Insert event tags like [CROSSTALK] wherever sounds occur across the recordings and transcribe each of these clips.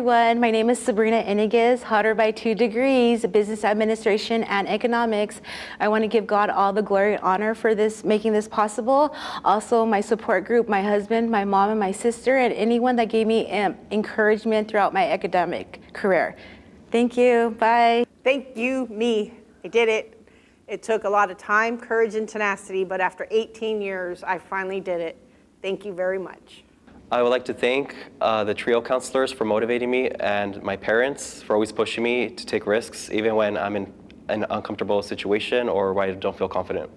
everyone. My name is Sabrina Iniguez, hotter by two degrees, business administration and economics. I want to give God all the glory and honor for this, making this possible. Also, my support group, my husband, my mom, and my sister, and anyone that gave me um, encouragement throughout my academic career. Thank you. Bye. Thank you, me. I did it. It took a lot of time, courage, and tenacity, but after 18 years, I finally did it. Thank you very much. I would like to thank uh, the TRIO counselors for motivating me and my parents for always pushing me to take risks, even when I'm in an uncomfortable situation or where I don't feel confident.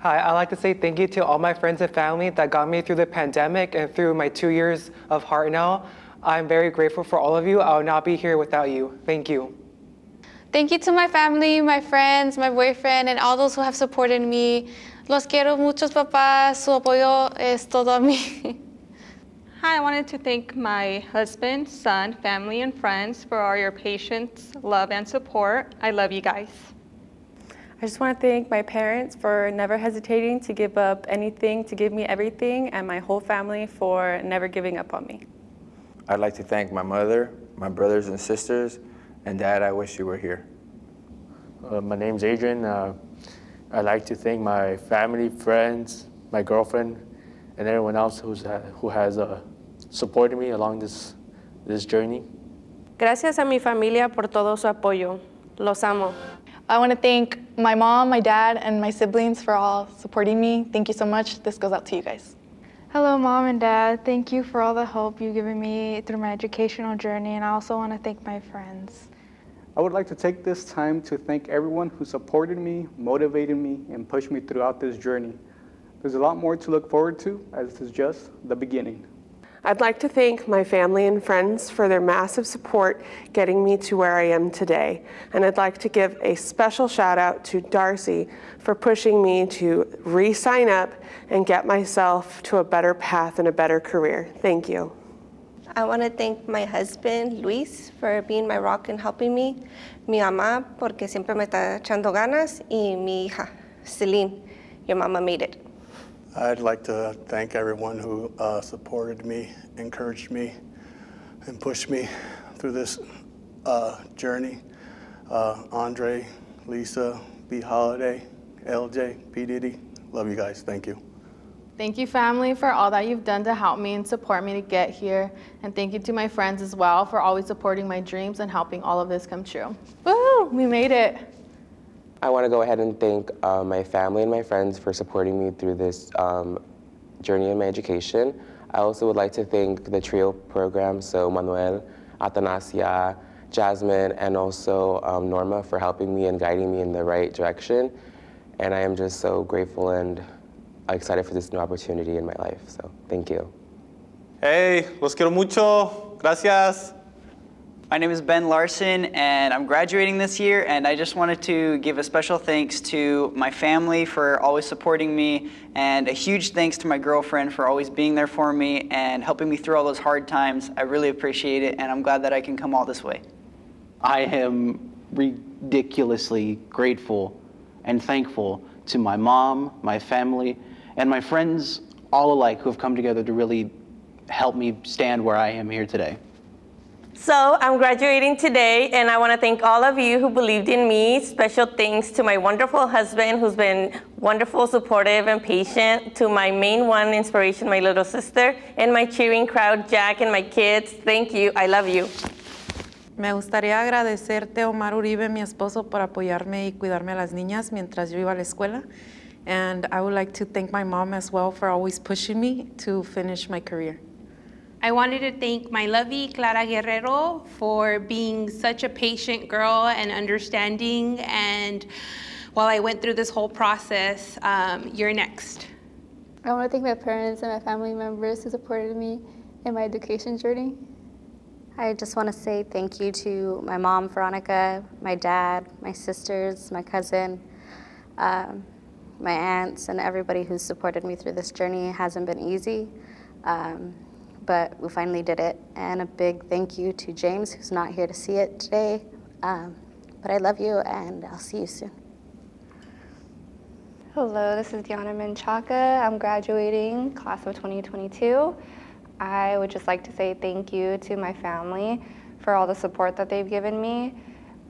Hi, I'd like to say thank you to all my friends and family that got me through the pandemic and through my two years of Hartnell. I'm very grateful for all of you. I would not be here without you. Thank you. Thank you to my family, my friends, my boyfriend, and all those who have supported me. Los quiero muchos, papás. Su apoyo es todo a mí. [LAUGHS] Hi, I wanted to thank my husband, son, family, and friends for all your patience, love, and support. I love you guys. I just want to thank my parents for never hesitating to give up anything to give me everything, and my whole family for never giving up on me. I'd like to thank my mother, my brothers and sisters, and Dad, I wish you were here. Uh, my name's Adrian. Uh, I'd like to thank my family, friends, my girlfriend, and everyone else who's, who has uh, supported me along this, this journey. Gracias a mi familia por todo su apoyo. Los amo. I want to thank my mom, my dad, and my siblings for all supporting me. Thank you so much. This goes out to you guys. Hello, Mom and Dad. Thank you for all the help you've given me through my educational journey, and I also want to thank my friends. I would like to take this time to thank everyone who supported me, motivated me, and pushed me throughout this journey. There's a lot more to look forward to, as this is just the beginning. I'd like to thank my family and friends for their massive support getting me to where I am today. And I'd like to give a special shout out to Darcy for pushing me to re sign up and get myself to a better path and a better career. Thank you. I want to thank my husband, Luis, for being my rock and helping me. Mi mamá, porque siempre me está echando ganas. Y mi hija, Celine, your mama made it. I'd like to thank everyone who uh, supported me, encouraged me, and pushed me through this uh, journey. Uh, Andre, Lisa, B. Holiday, LJ, P. Diddy, love you guys. Thank you. Thank you, family, for all that you've done to help me and support me to get here. And thank you to my friends as well for always supporting my dreams and helping all of this come true. Woo! We made it. I want to go ahead and thank uh, my family and my friends for supporting me through this um, journey in my education. I also would like to thank the TRIO program, so Manuel, Atanasia, Jasmine, and also um, Norma for helping me and guiding me in the right direction. And I am just so grateful and excited for this new opportunity in my life. So thank you. Hey, los quiero mucho. Gracias. My name is Ben Larson, and I'm graduating this year, and I just wanted to give a special thanks to my family for always supporting me, and a huge thanks to my girlfriend for always being there for me and helping me through all those hard times. I really appreciate it, and I'm glad that I can come all this way. I am ridiculously grateful and thankful to my mom, my family, and my friends all alike who have come together to really help me stand where I am here today. So I'm graduating today, and I want to thank all of you who believed in me. Special thanks to my wonderful husband, who's been wonderful, supportive, and patient. To my main one inspiration, my little sister, and my cheering crowd, Jack, and my kids. Thank you. I love you. Me gustaría agradecerte, Omar Uribe, mi esposo, por apoyarme y cuidarme a las niñas mientras yo iba a la escuela. And I would like to thank my mom as well for always pushing me to finish my career. I wanted to thank my lovey, Clara Guerrero, for being such a patient girl and understanding. And while I went through this whole process, um, you're next. I want to thank my parents and my family members who supported me in my education journey. I just want to say thank you to my mom, Veronica, my dad, my sisters, my cousin, um, my aunts, and everybody who's supported me through this journey. It hasn't been easy. Um, but we finally did it. And a big thank you to James, who's not here to see it today. Um, but I love you, and I'll see you soon. Hello, this is Diana Menchaca. I'm graduating class of 2022. I would just like to say thank you to my family for all the support that they've given me,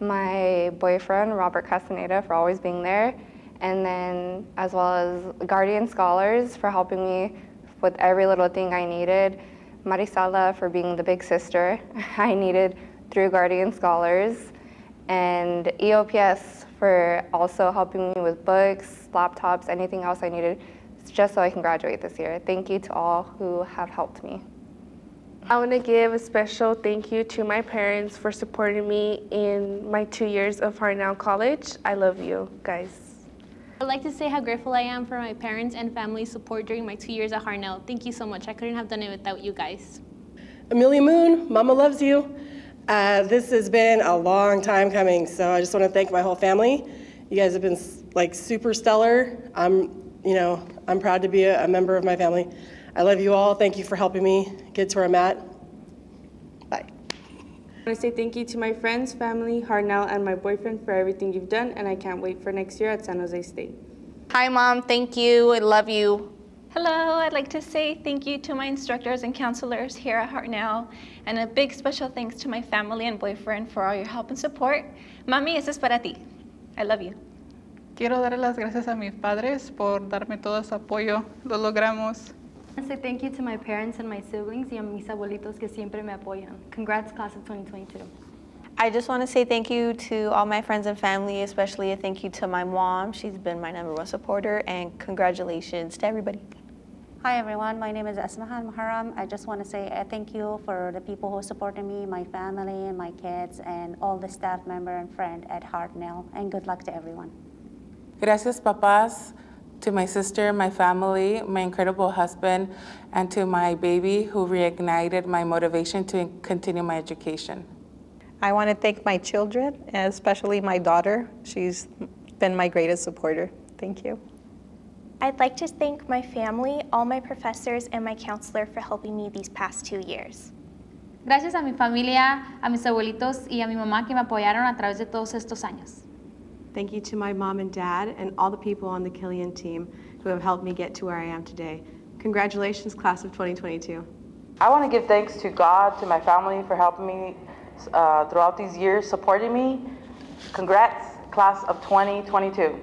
my boyfriend, Robert Castaneda, for always being there, and then as well as Guardian Scholars for helping me with every little thing I needed, Marisala for being the big sister [LAUGHS] I needed through Guardian Scholars, and EOPS for also helping me with books, laptops, anything else I needed, just so I can graduate this year. Thank you to all who have helped me. I want to give a special thank you to my parents for supporting me in my two years of Hartnell College. I love you guys. I'd like to say how grateful I am for my parents and family support during my two years at Hartnell. Thank you so much. I couldn't have done it without you guys. Amelia Moon, Mama loves you. Uh, this has been a long time coming, so I just want to thank my whole family. You guys have been like super stellar. I'm, you know, I'm proud to be a, a member of my family. I love you all. Thank you for helping me get to where I'm at. Bye. I want to say thank you to my friends, family, Hartnell, and my boyfriend for everything you've done, and I can't wait for next year at San Jose State. Hi, Mom. Thank you. I love you. Hello, I'd like to say thank you to my instructors and counselors here at Hartnell, and a big special thanks to my family and boyfriend for all your help and support. Mami, eso es para ti. I love you. Quiero darle las gracias a mis padres por darme todo su apoyo. Lo logramos. I say thank you to my parents and my siblings y a mis abuelitos que siempre me apoyan. Congrats, class of 2022. I just want to say thank you to all my friends and family, especially a thank you to my mom. She's been my number one supporter, and congratulations to everybody. Hi everyone, my name is Asmahan Muharram. I just want to say a thank you for the people who supported me, my family and my kids, and all the staff member and friend at Hartnell, and good luck to everyone. Gracias, papás to my sister, my family, my incredible husband, and to my baby who reignited my motivation to continue my education. I want to thank my children, especially my daughter. She's been my greatest supporter. Thank you. I'd like to thank my family, all my professors, and my counselor for helping me these past two years. Gracias a mi familia, a mis abuelitos y a mi mamá que me apoyaron a través de todos estos años. Thank you to my mom and dad and all the people on the Killian team who have helped me get to where I am today. Congratulations, class of 2022. I want to give thanks to God, to my family for helping me uh, throughout these years, supporting me. Congrats, class of 2022.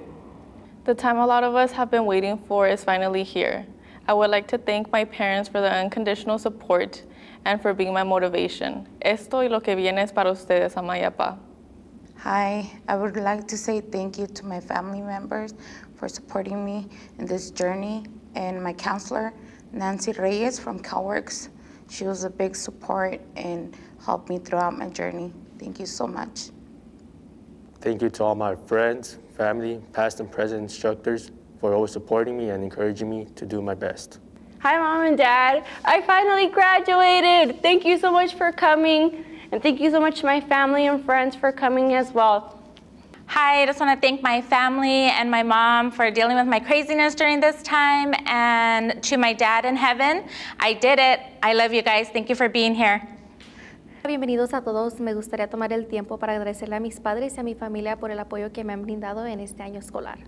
The time a lot of us have been waiting for is finally here. I would like to thank my parents for the unconditional support and for being my motivation. Esto y lo que viene es para ustedes, Amayapa. Hi, I would like to say thank you to my family members for supporting me in this journey and my counselor, Nancy Reyes from CalWorks. She was a big support and helped me throughout my journey. Thank you so much. Thank you to all my friends, family, past and present instructors for always supporting me and encouraging me to do my best. Hi, Mom and Dad. I finally graduated. Thank you so much for coming. And thank you so much to my family and friends for coming as well. Hi, I just want to thank my family and my mom for dealing with my craziness during this time. And to my dad in heaven, I did it. I love you guys. Thank you for being here. Bienvenidos a todos. Me gustaría tomar el tiempo para agradecerle a mis padres y a mi familia por el apoyo que me han brindado en este año escolar.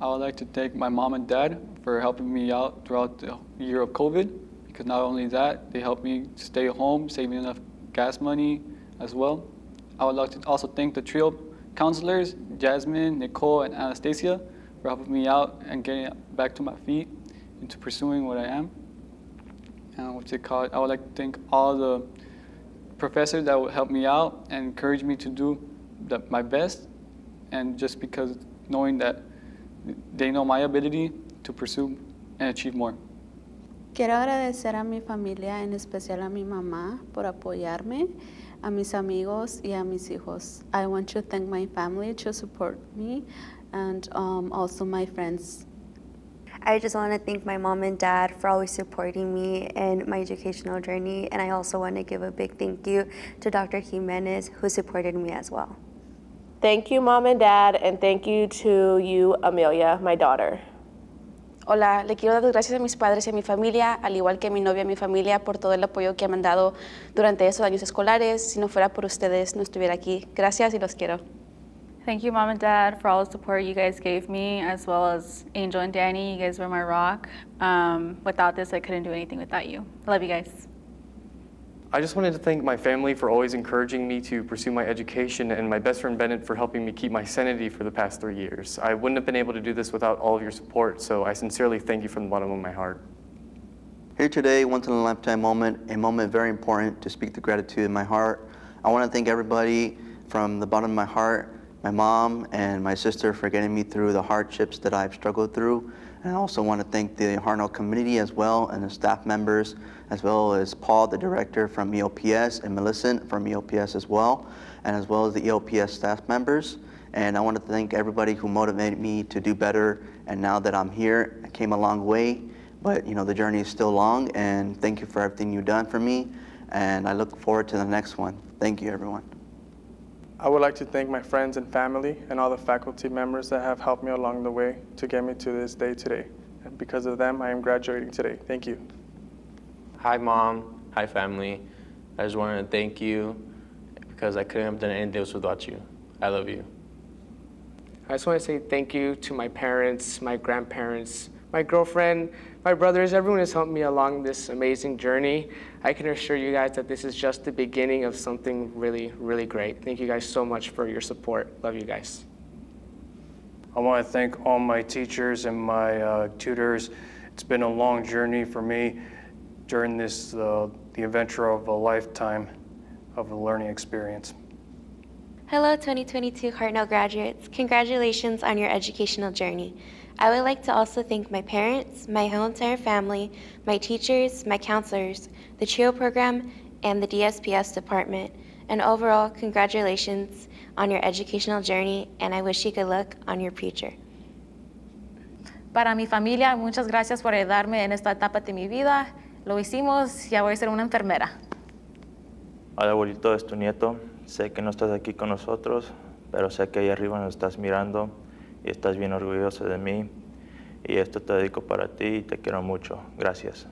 I would like to thank my mom and dad for helping me out throughout the year of COVID because not only that, they helped me stay home, save me enough gas money as well. I would like to also thank the TRIO counselors, Jasmine, Nicole, and Anastasia, for helping me out and getting back to my feet into pursuing what I am. And what's it called? I would like to thank all the professors that would help me out and encourage me to do the, my best. And just because knowing that they know my ability to pursue and achieve more. Quiero agradecer a mi familia, en especial a mi mamá, por apoyarme, a mis amigos y a mis hijos. I want to thank my family to support me and um, also my friends. I just want to thank my mom and dad for always supporting me in my educational journey. And I also want to give a big thank you to Dr. Jimenez, who supported me as well. Thank you, Mom and Dad, and thank you to you, Amelia, my daughter. Hola, le quiero dar las gracias a mis padres y a mi familia, al igual que a mi novia y a mi familia, por todo el apoyo que han dado durante esos años escolares. Si no fuera por ustedes, no estuviera aquí. Gracias y los quiero. Thank you, Mom and Dad, for all the support you guys gave me, as well as Angel and Danny. You guys were my rock. Um, without this, I couldn't do anything without you. Love you guys. I just wanted to thank my family for always encouraging me to pursue my education and my best friend Bennett for helping me keep my sanity for the past three years. I wouldn't have been able to do this without all of your support, so I sincerely thank you from the bottom of my heart. Here today, once in a lifetime moment, a moment very important to speak the gratitude in my heart. I want to thank everybody from the bottom of my heart, my mom and my sister for getting me through the hardships that I've struggled through. And I also want to thank the Hartnell community as well and the staff members, as well as Paul, the director from EOPS, and Millicent from EOPS as well, and as well as the EOPS staff members. And I want to thank everybody who motivated me to do better. And now that I'm here, I came a long way, but you know the journey is still long. And thank you for everything you've done for me. And I look forward to the next one. Thank you, everyone. I would like to thank my friends and family and all the faculty members that have helped me along the way to get me to this day today. And because of them, I am graduating today. Thank you. Hi, Mom. Hi, family. I just wanted to thank you because I couldn't have done any of this without you. I love you. I just want to say thank you to my parents, my grandparents, my girlfriend, my brothers, everyone has helped me along this amazing journey. I can assure you guys that this is just the beginning of something really, really great. Thank you guys so much for your support. Love you guys. I want to thank all my teachers and my uh, tutors. It's been a long journey for me during this, uh, the adventure of a lifetime of a learning experience. Hello 2022 Hartnell graduates. Congratulations on your educational journey. I would like to also thank my parents, my whole entire family, my teachers, my counselors, the TRIO program, and the DSPS department. And overall, congratulations on your educational journey, and I wish you good luck on your future. Para mi familia, muchas gracias por ayudarme en esta etapa de mi vida. Lo hicimos, ya voy a ser una enfermera. Hola, abuelito, es tu nieto. Sé que no estás aquí con nosotros, pero sé que ahí arriba nos estás mirando y estás bien orgulloso de mí. Y esto te dedico para ti y te quiero mucho. Gracias.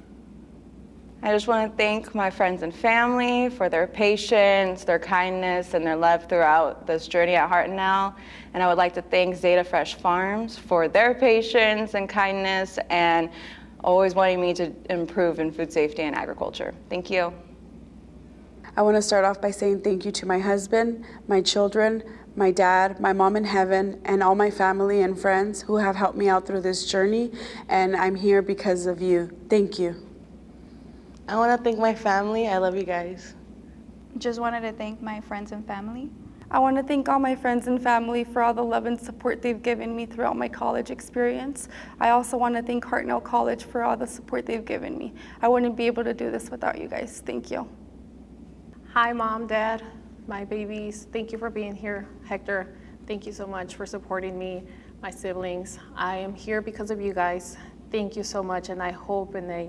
I just want to thank my friends and family for their patience, their kindness, and their love throughout this journey at Hartnell. And I would like to thank Zeta Fresh Farms for their patience and kindness and always wanting me to improve in food safety and agriculture. Thank you. I want to start off by saying thank you to my husband, my children, my dad, my mom in heaven, and all my family and friends who have helped me out through this journey. And I'm here because of you. Thank you. I want to thank my family. I love you guys. Just wanted to thank my friends and family. I want to thank all my friends and family for all the love and support they've given me throughout my college experience. I also want to thank Hartnell College for all the support they've given me. I wouldn't be able to do this without you guys. Thank you. Hi, Mom, Dad, my babies. Thank you for being here. Hector, thank you so much for supporting me, my siblings. I am here because of you guys. Thank you so much, and I hope and I,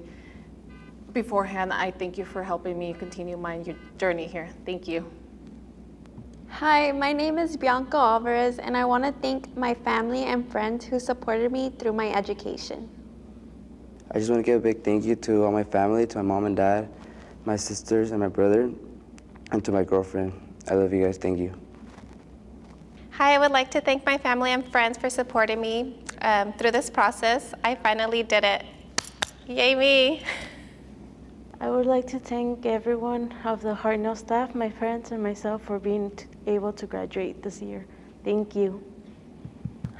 beforehand, I thank you for helping me continue my journey here. Thank you. Hi, my name is Bianca Alvarez, and I want to thank my family and friends who supported me through my education. I just want to give a big thank you to all my family, to my mom and dad, my sisters and my brother, and to my girlfriend. I love you guys. Thank you. Hi, I would like to thank my family and friends for supporting me um, through this process. I finally did it. Yay me! [LAUGHS] I would like to thank everyone of the Hartnell staff, my parents, and myself for being able to graduate this year. Thank you.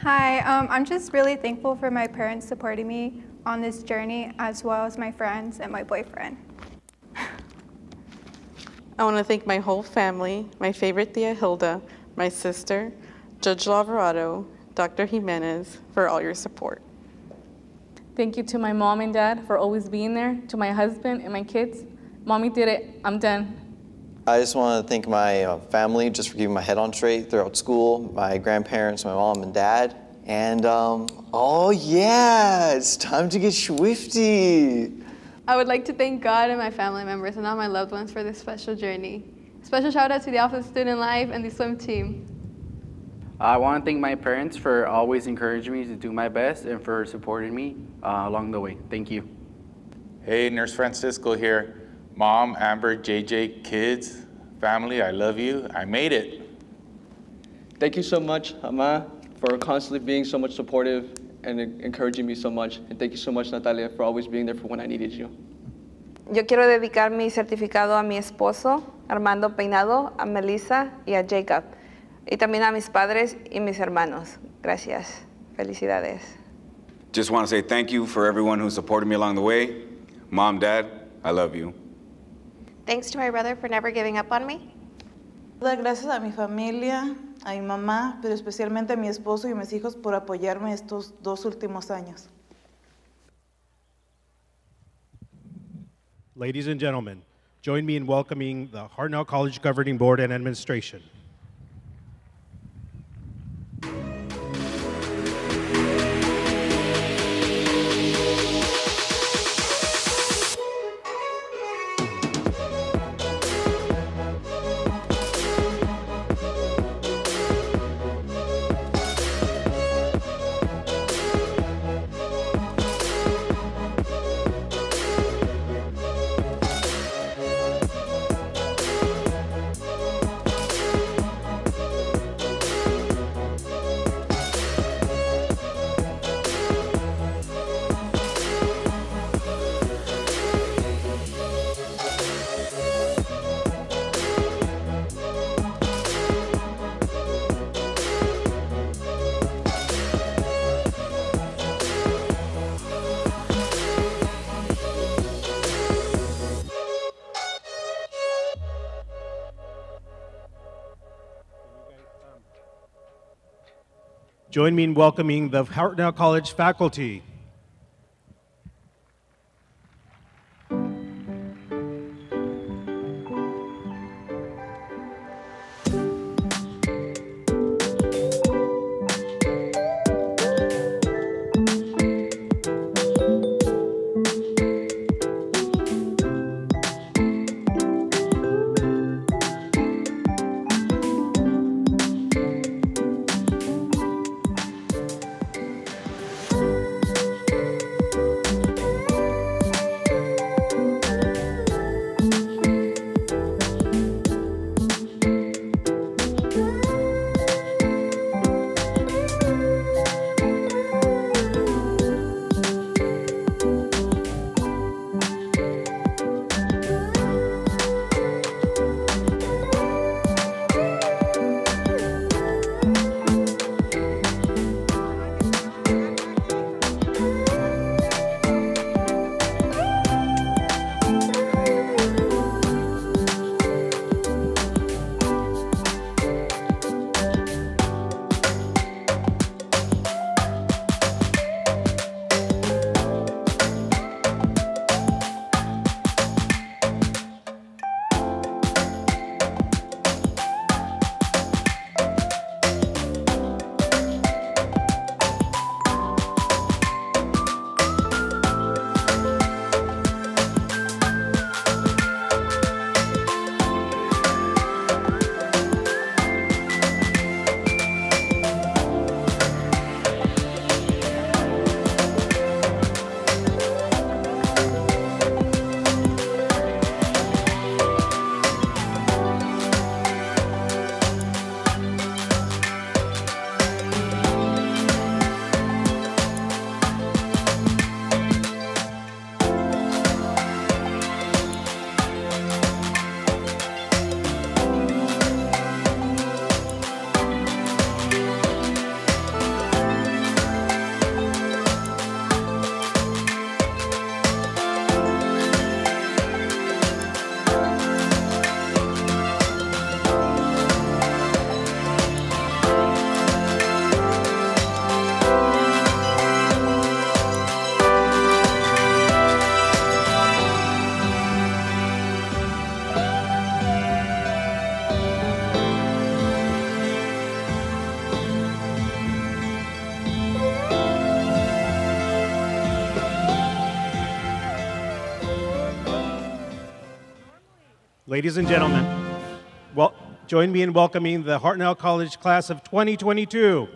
Hi, um, I'm just really thankful for my parents supporting me on this journey, as well as my friends and my boyfriend. I want to thank my whole family, my favorite Thea Hilda, my sister, Judge Lavarado, Dr. Jimenez, for all your support. Thank you to my mom and dad for always being there, to my husband and my kids. Mommy did it. I'm done. I just want to thank my uh, family just for keeping my head on straight throughout school, my grandparents, my mom and dad, and um, oh yeah, it's time to get swifty. I would like to thank God and my family members and all my loved ones for this special journey. Special shout out to the Office of Student Life and the swim team. I want to thank my parents for always encouraging me to do my best and for supporting me uh, along the way. Thank you. Hey, Nurse Francisco here. Mom, Amber, JJ, kids, family, I love you. I made it. Thank you so much, Ama, for constantly being so much supportive and encouraging me so much. And thank you so much, Natalia, for always being there for when I needed you. yo quiero dedicar mi certificado a mi esposo, Armando Peinado, a Melissa y a Jacob, y también a mis padres y mis hermanos. Gracias. Felicidades. Just want to say thank you for everyone who supported me along the way. Mom, Dad, I love you. Thanks to my brother for never giving up on me. Dar gracias a mi familia, a mi mamá, pero especialmente a mi esposo y a mis hijos por apoyarme estos dos últimos años. Ladies and gentlemen, join me in welcoming the Hartnell College Governing Board and Administration. Join me in welcoming the Hartnell College faculty. Ladies and gentlemen, well, join me in welcoming the Hartnell College class of 2022.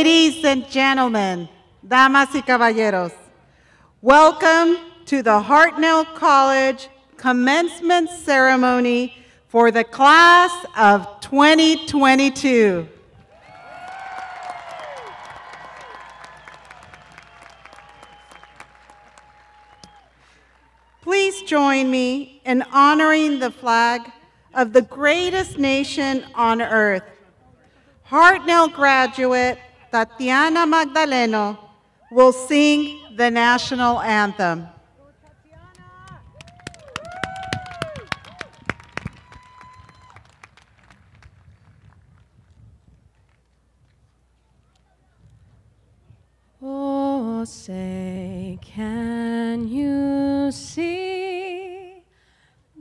Ladies and gentlemen, damas y caballeros, welcome to the Hartnell College commencement ceremony for the class of 2022. Please join me in honoring the flag of the greatest nation on earth. Hartnell graduate Tatiana Magdaleno will sing the national anthem. Oh, say, can you see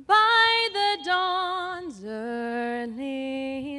by the dawn's early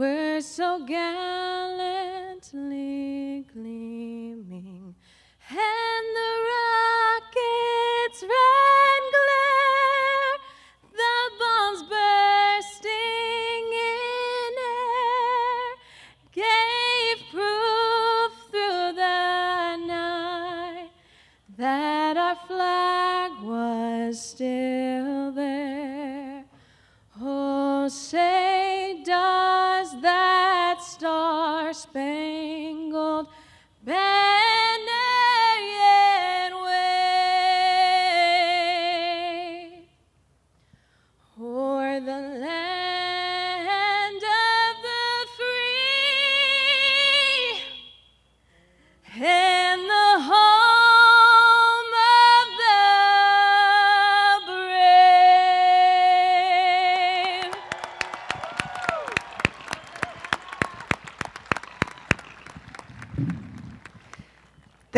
were so gallantly gleaming, and the rocket's red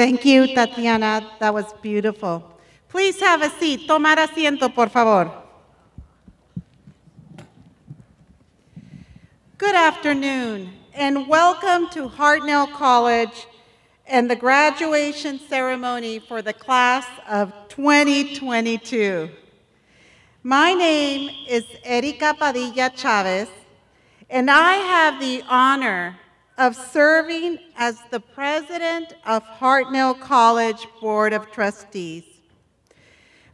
Thank you, Tatiana. That was beautiful. Please have a seat. Tomar asiento, por favor. Good afternoon, and welcome to Hartnell College and the graduation ceremony for the class of 2022. My name is Erika Padilla Chavez, and I have the honor of serving as the president of Hartnell College Board of Trustees.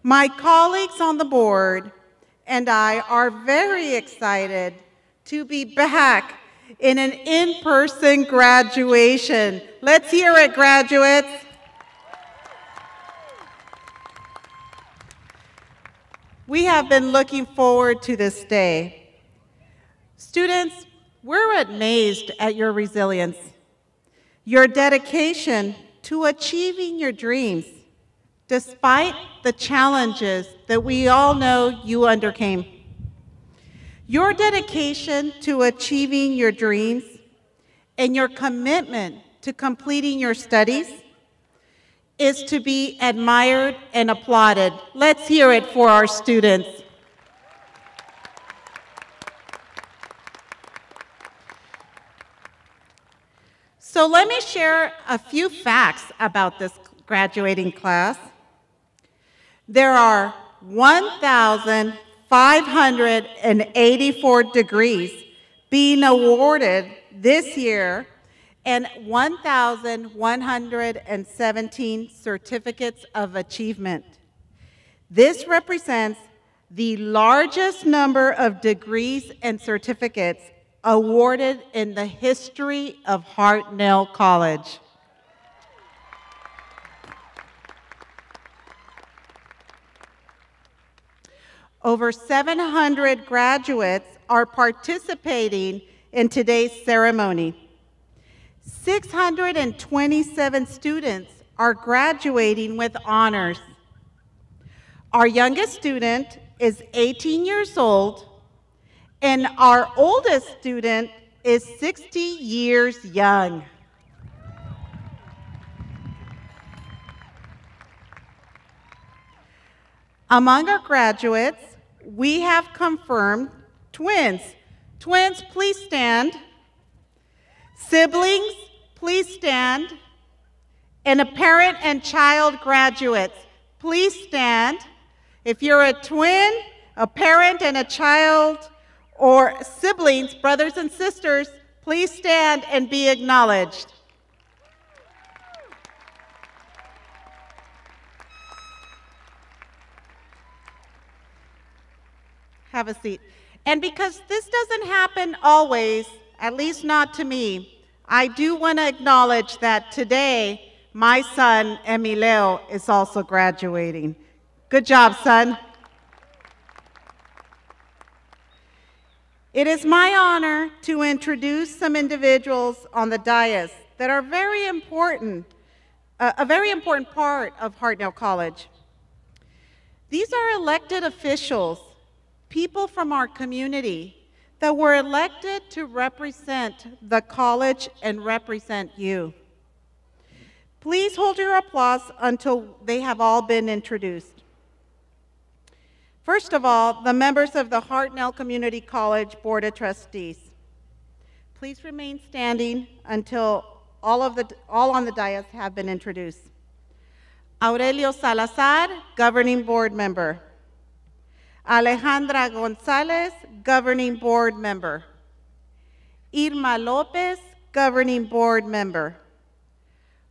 My colleagues on the board and I are very excited to be back in an in-person graduation. Let's hear it, graduates. We have been looking forward to this day. Students, we're amazed at your resilience, your dedication to achieving your dreams, despite the challenges that we all know you undercame. Your dedication to achieving your dreams and your commitment to completing your studies is to be admired and applauded. Let's hear it for our students. So let me share a few facts about this graduating class. There are 1,584 degrees being awarded this year and 1,117 certificates of achievement. This represents the largest number of degrees and certificates awarded in the history of Hartnell College. Over 700 graduates are participating in today's ceremony. 627 students are graduating with honors. Our youngest student is 18 years old, and our oldest student is 60 years young. Among our graduates, we have confirmed twins. Twins, please stand. Siblings, please stand. And a parent and child graduates, please stand. If you're a twin, a parent, and a child or siblings, brothers and sisters, please stand and be acknowledged. Have a seat. And because this doesn't happen always, at least not to me, I do want to acknowledge that today my son, Emilio, is also graduating. Good job, son. It is my honor to introduce some individuals on the dais that are very important, uh, a very important part of Hartnell College. These are elected officials people from our community that were elected to represent the college and represent you. Please hold your applause until they have all been introduced. First of all, the members of the Hartnell Community College Board of Trustees. Please remain standing until all, of the, all on the dais have been introduced. Aurelio Salazar, Governing Board Member. Alejandra Gonzalez, Governing Board Member. Irma Lopez, Governing Board Member.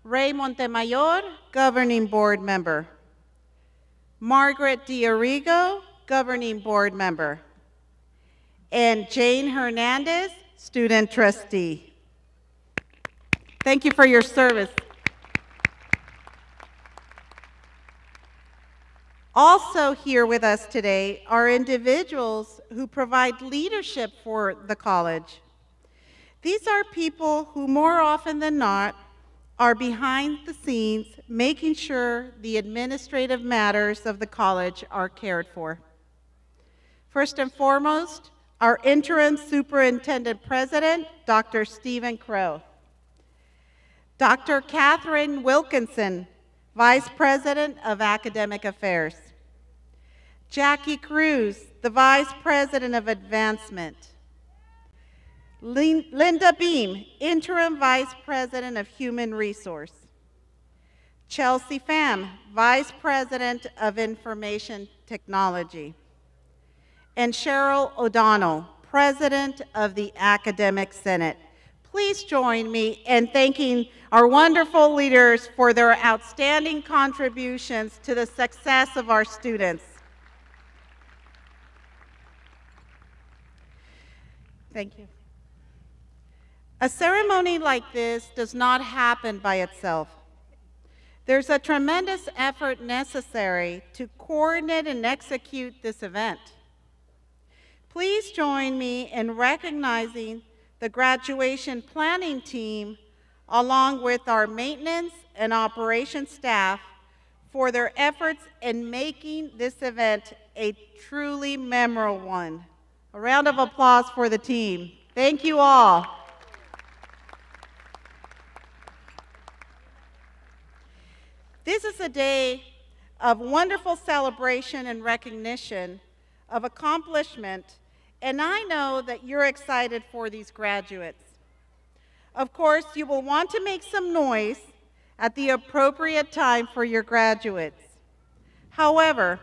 Ray Montemayor, Governing Board Member. Margaret D'Arrigo, Governing Board Member. And Jane Hernandez, Student Trustee. Thank you for your service. Also, here with us today are individuals who provide leadership for the college. These are people who, more often than not, are behind the scenes making sure the administrative matters of the college are cared for. First and foremost, our interim superintendent president, Dr. Stephen Crow. Dr. Catherine Wilkinson, Vice President of Academic Affairs. Jackie Cruz, the Vice President of Advancement. Linda Beam, Interim Vice President of Human Resource. Chelsea Pham, Vice President of Information Technology. And Cheryl O'Donnell, President of the Academic Senate. Please join me in thanking our wonderful leaders for their outstanding contributions to the success of our students. Thank you. A ceremony like this does not happen by itself. There's a tremendous effort necessary to coordinate and execute this event. Please join me in recognizing the graduation planning team along with our maintenance and operations staff for their efforts in making this event a truly memorable one. A round of applause for the team. Thank you all. This is a day of wonderful celebration and recognition of accomplishment, and I know that you're excited for these graduates. Of course, you will want to make some noise at the appropriate time for your graduates. However,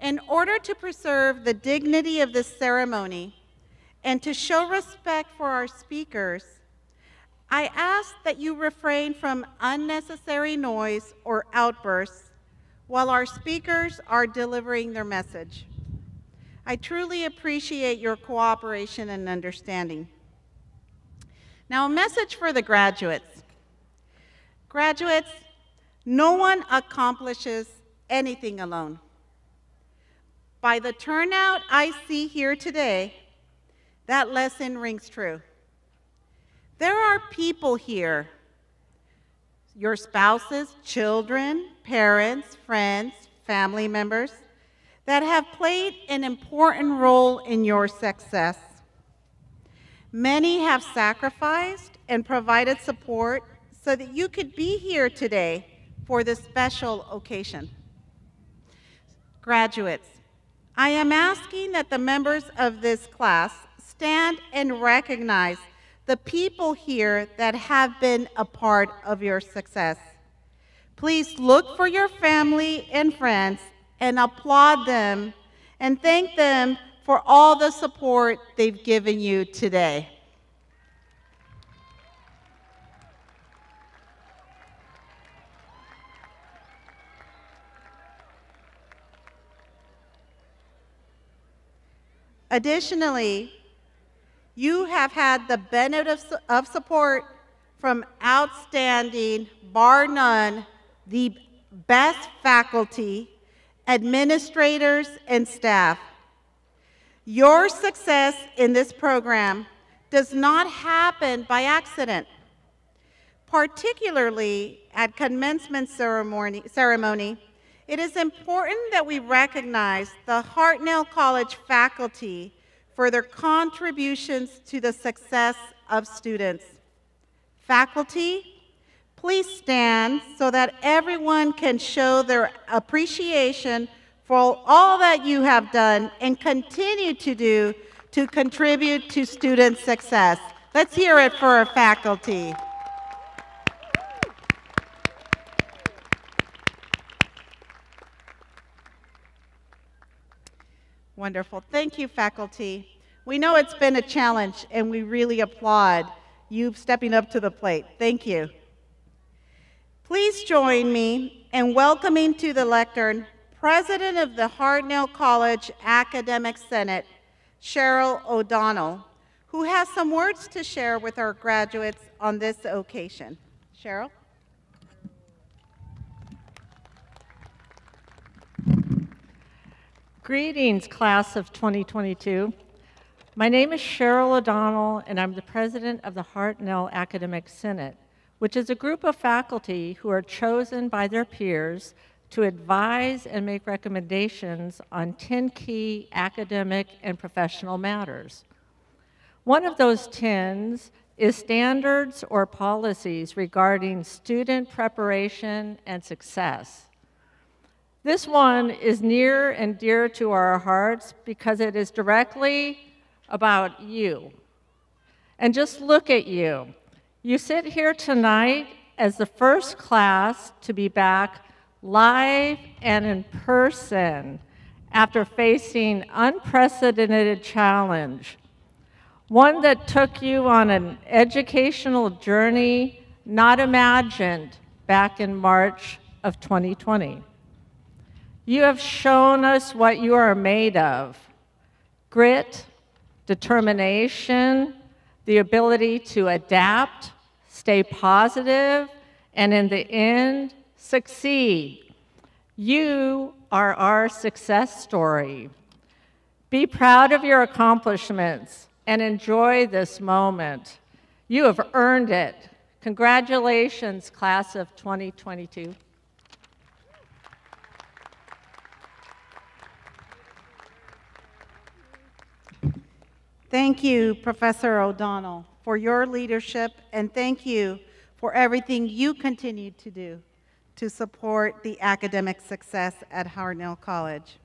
in order to preserve the dignity of this ceremony and to show respect for our speakers, I ask that you refrain from unnecessary noise or outbursts while our speakers are delivering their message. I truly appreciate your cooperation and understanding. Now, a message for the graduates. Graduates, no one accomplishes anything alone. By the turnout I see here today, that lesson rings true. There are people here, your spouses, children, parents, friends, family members, that have played an important role in your success. Many have sacrificed and provided support so that you could be here today for this special occasion. Graduates, I am asking that the members of this class stand and recognize the people here that have been a part of your success. Please look for your family and friends and applaud them and thank them for all the support they've given you today. Additionally, you have had the benefit of, of support from outstanding, bar none, the best faculty, administrators, and staff. Your success in this program does not happen by accident. Particularly at commencement ceremony, ceremony it is important that we recognize the Hartnell College faculty for their contributions to the success of students. Faculty, please stand so that everyone can show their appreciation for all that you have done and continue to do to contribute to student success. Let's hear it for our faculty. Wonderful. Thank you, faculty. We know it's been a challenge, and we really applaud you stepping up to the plate. Thank you. Please join me in welcoming to the lectern President of the Hartnell College Academic Senate, Cheryl O'Donnell, who has some words to share with our graduates on this occasion. Cheryl? Greetings, class of 2022. My name is Cheryl O'Donnell, and I'm the president of the Hartnell Academic Senate, which is a group of faculty who are chosen by their peers to advise and make recommendations on 10 key academic and professional matters. One of those 10s is standards or policies regarding student preparation and success. This one is near and dear to our hearts because it is directly about you. And just look at you. You sit here tonight as the first class to be back live and in person after facing unprecedented challenge. One that took you on an educational journey not imagined back in March of 2020. You have shown us what you are made of grit, determination, the ability to adapt, stay positive, and in the end, succeed. You are our success story. Be proud of your accomplishments and enjoy this moment. You have earned it. Congratulations, class of 2022. Thank you, Professor O'Donnell, for your leadership, and thank you for everything you continue to do to support the academic success at Hartnell College.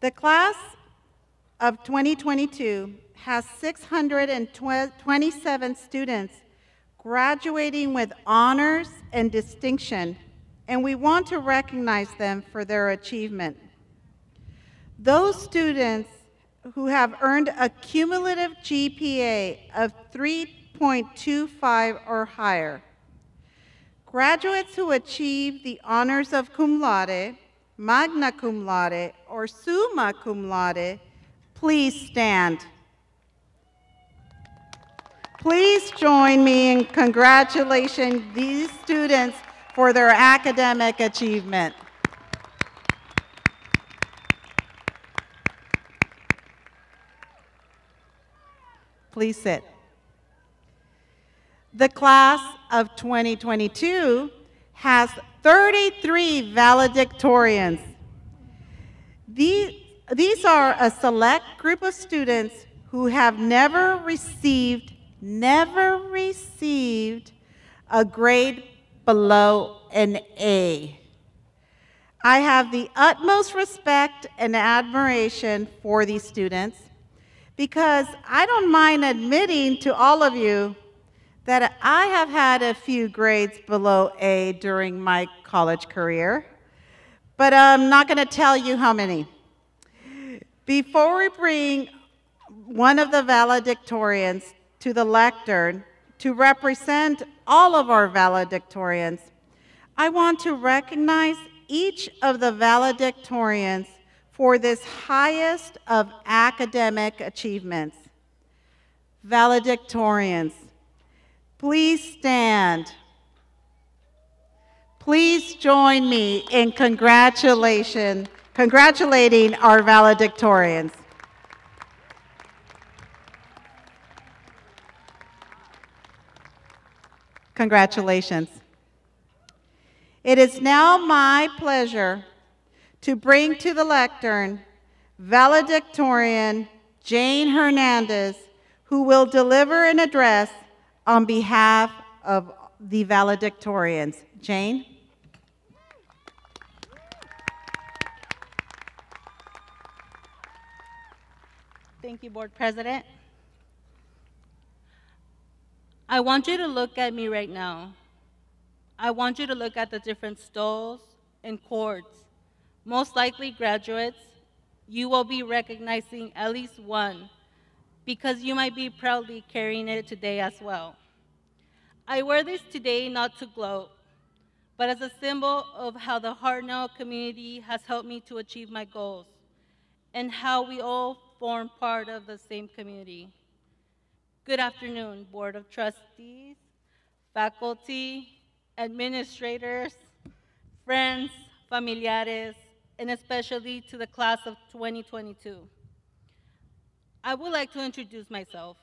The class of 2022 has 627 students graduating with honors and distinction, and we want to recognize them for their achievement. Those students who have earned a cumulative GPA of 3.25 or higher. Graduates who achieve the honors of cum laude, magna cum laude, or summa cum laude, please stand. Please join me in congratulating these students for their academic achievement. Please sit. The class of 2022 has 33 valedictorians. These, these are a select group of students who have never received, never received a grade below an A. I have the utmost respect and admiration for these students because I don't mind admitting to all of you that I have had a few grades below A during my college career, but I'm not going to tell you how many. Before we bring one of the valedictorians to the lectern to represent all of our valedictorians, I want to recognize each of the valedictorians for this highest of academic achievements. Valedictorians, please stand. Please join me in congratulation, congratulating our valedictorians. Congratulations. It is now my pleasure to bring to the lectern valedictorian Jane Hernandez, who will deliver an address on behalf of the valedictorians. Jane? Thank you, Board President. I want you to look at me right now. I want you to look at the different stoles and cords. Most likely graduates, you will be recognizing at least one because you might be proudly carrying it today as well. I wear this today not to gloat, but as a symbol of how the Hartnell community has helped me to achieve my goals and how we all form part of the same community. Good afternoon, Board of Trustees, faculty, administrators, friends, familiares, and especially to the class of 2022. I would like to introduce myself.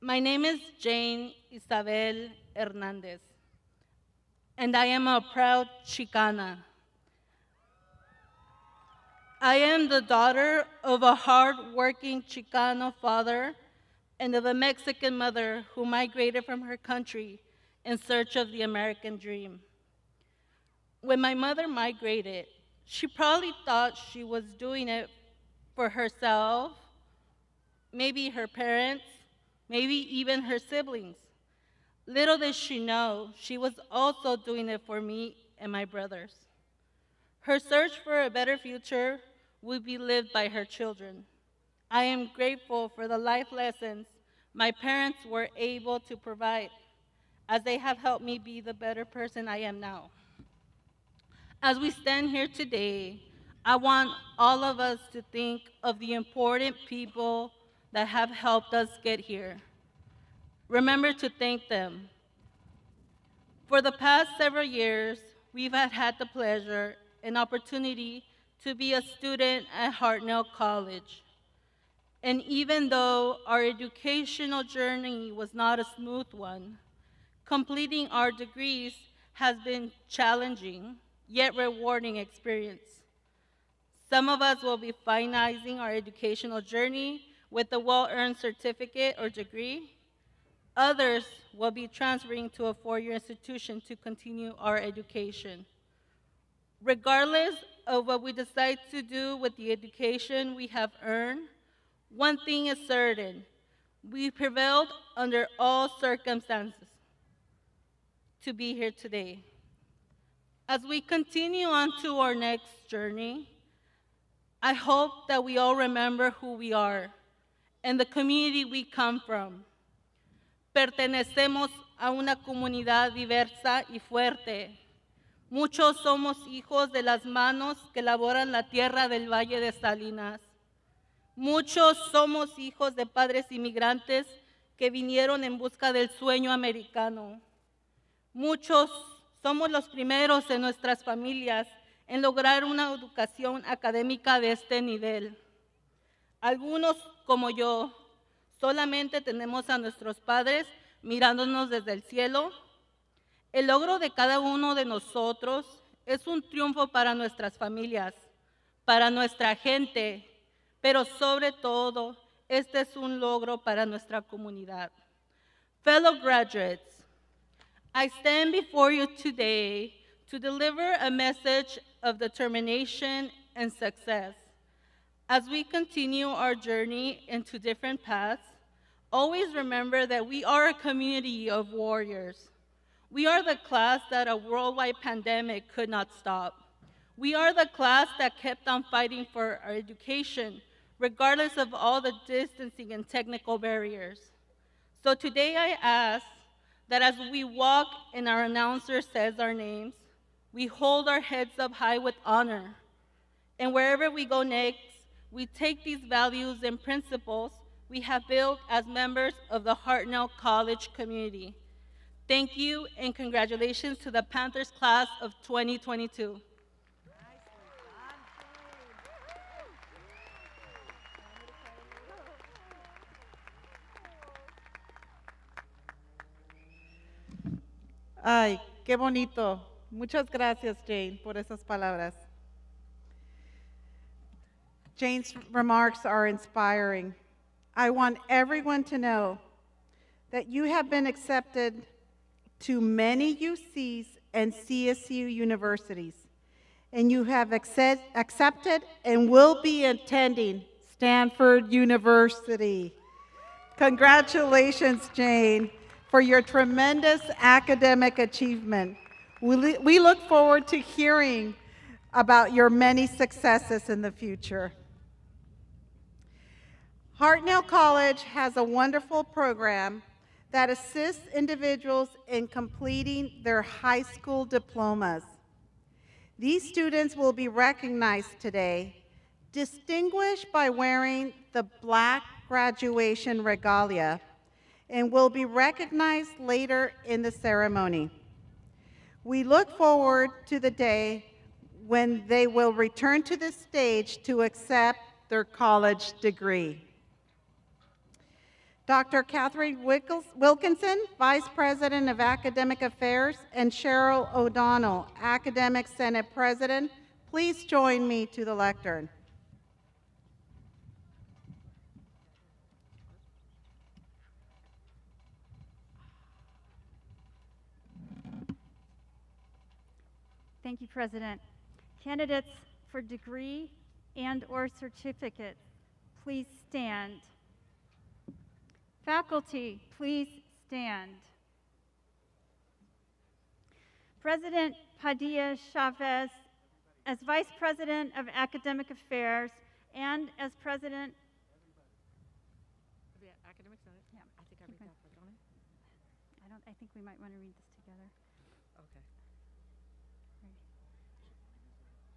My name is Jane Isabel Hernandez, and I am a proud Chicana. I am the daughter of a hard-working Chicano father and of a Mexican mother who migrated from her country in search of the American dream. When my mother migrated, she probably thought she was doing it for herself, maybe her parents, maybe even her siblings. Little did she know, she was also doing it for me and my brothers. Her search for a better future would be lived by her children. I am grateful for the life lessons my parents were able to provide, as they have helped me be the better person I am now. As we stand here today, I want all of us to think of the important people that have helped us get here. Remember to thank them. For the past several years, we've had the pleasure and opportunity to be a student at Hartnell College. And even though our educational journey was not a smooth one, completing our degrees has been challenging, yet rewarding experience. Some of us will be finalizing our educational journey with a well-earned certificate or degree. Others will be transferring to a four-year institution to continue our education. Regardless of what we decide to do with the education we have earned, one thing is certain, we prevailed under all circumstances to be here today. As we continue on to our next journey, I hope that we all remember who we are and the community we come from. Pertenecemos a una comunidad diversa y fuerte. Muchos somos hijos de las manos que laboran la tierra del Valle de Salinas. Muchos somos hijos de padres inmigrantes que vinieron en busca del sueño americano. Muchos somos los primeros en nuestras familias en lograr una educación académica de este nivel. Algunos, como yo, solamente tenemos a nuestros padres mirándonos desde el cielo. El logro de cada uno de nosotros es un triunfo para nuestras familias, para nuestra gente, pero sobre todo, este es un logro para nuestra comunidad. Fellow graduates, I stand before you today to deliver a message of determination and success. As we continue our journey into different paths, always remember that we are a community of warriors. We are the class that a worldwide pandemic could not stop. We are the class that kept on fighting for our education, regardless of all the distancing and technical barriers. So today I ask that as we walk and our announcer says our names, we hold our heads up high with honor. And wherever we go next, we take these values and principles we have built as members of the Hartnell College community. Thank you and congratulations to the Panthers class of 2022. Ay, qué bonito. Muchas gracias, Jane, por esas palabras. Jane's remarks are inspiring. I want everyone to know that you have been accepted to many UCs and CSU universities, and you have accept, accepted and will be attending Stanford University. Congratulations, Jane, for your tremendous academic achievement. We, we look forward to hearing about your many successes in the future. Hartnell College has a wonderful program that assists individuals in completing their high school diplomas. These students will be recognized today, distinguished by wearing the black graduation regalia, and will be recognized later in the ceremony. We look forward to the day when they will return to the stage to accept their college degree. Dr. Catherine Wilkinson, Vice President of Academic Affairs, and Cheryl O'Donnell, Academic Senate President, please join me to the lectern. Thank you, President. Candidates for degree and or certificate, please stand. Faculty, please stand. President Padilla Chavez, as Vice President of Academic Affairs and as President Academic Senate? Yeah, I think I read that, don't I? I don't. I think we might want to read this together. Okay.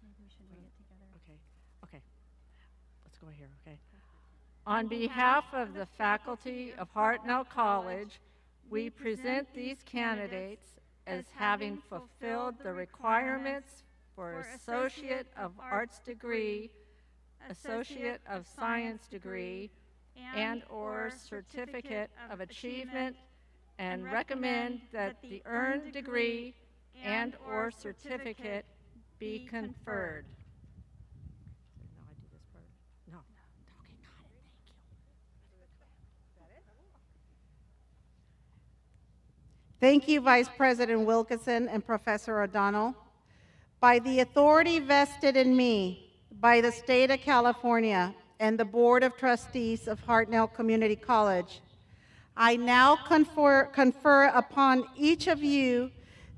Maybe we should read it together. Okay. Okay. Let's go here, okay? On behalf of the faculty of Hartnell College, we present these candidates as having fulfilled the requirements for Associate of Arts degree, Associate of Science degree, and/or Certificate of Achievement, and recommend that the earned degree and/or certificate be conferred. Now I do this part. No. Okay, got it. Thank you. Thank you, Vice President Wilkinson and Professor O'Donnell. By the authority vested in me by the state of California and the Board of Trustees of Hartnell Community College, I now confer, confer upon each of you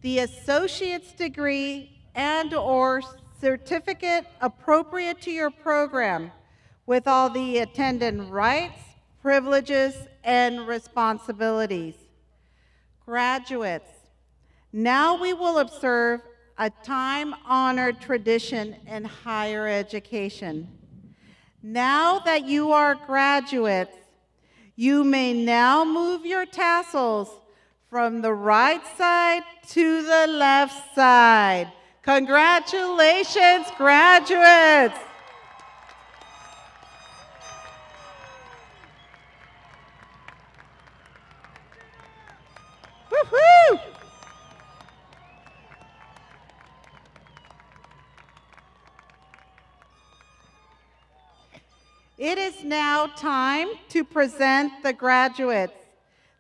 the associate's degree and or certificate appropriate to your program with all the attendant rights, privileges, and responsibilities. Graduates, now we will observe a time-honored tradition in higher education. Now that you are graduates, you may now move your tassels from the right side to the left side. Congratulations, graduates! Woo-hoo! It is now time to present the graduates.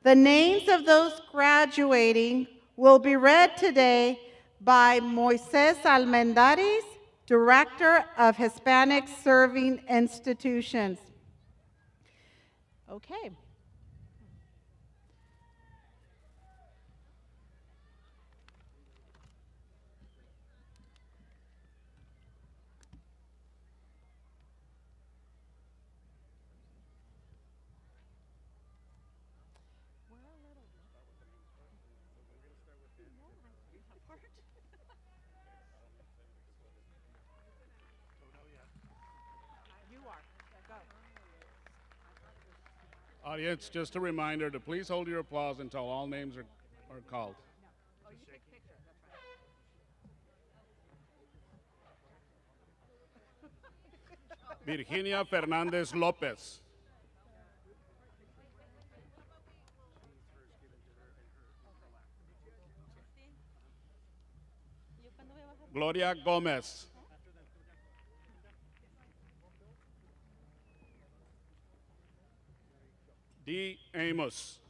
The names of those graduating will be read today by Moises Almendares, Director of Hispanic Serving Institutions. Okay. Audience, just a reminder to please hold your applause until all names are, are called. Virginia Fernandez Lopez. Gloria Gomez. D. Amos.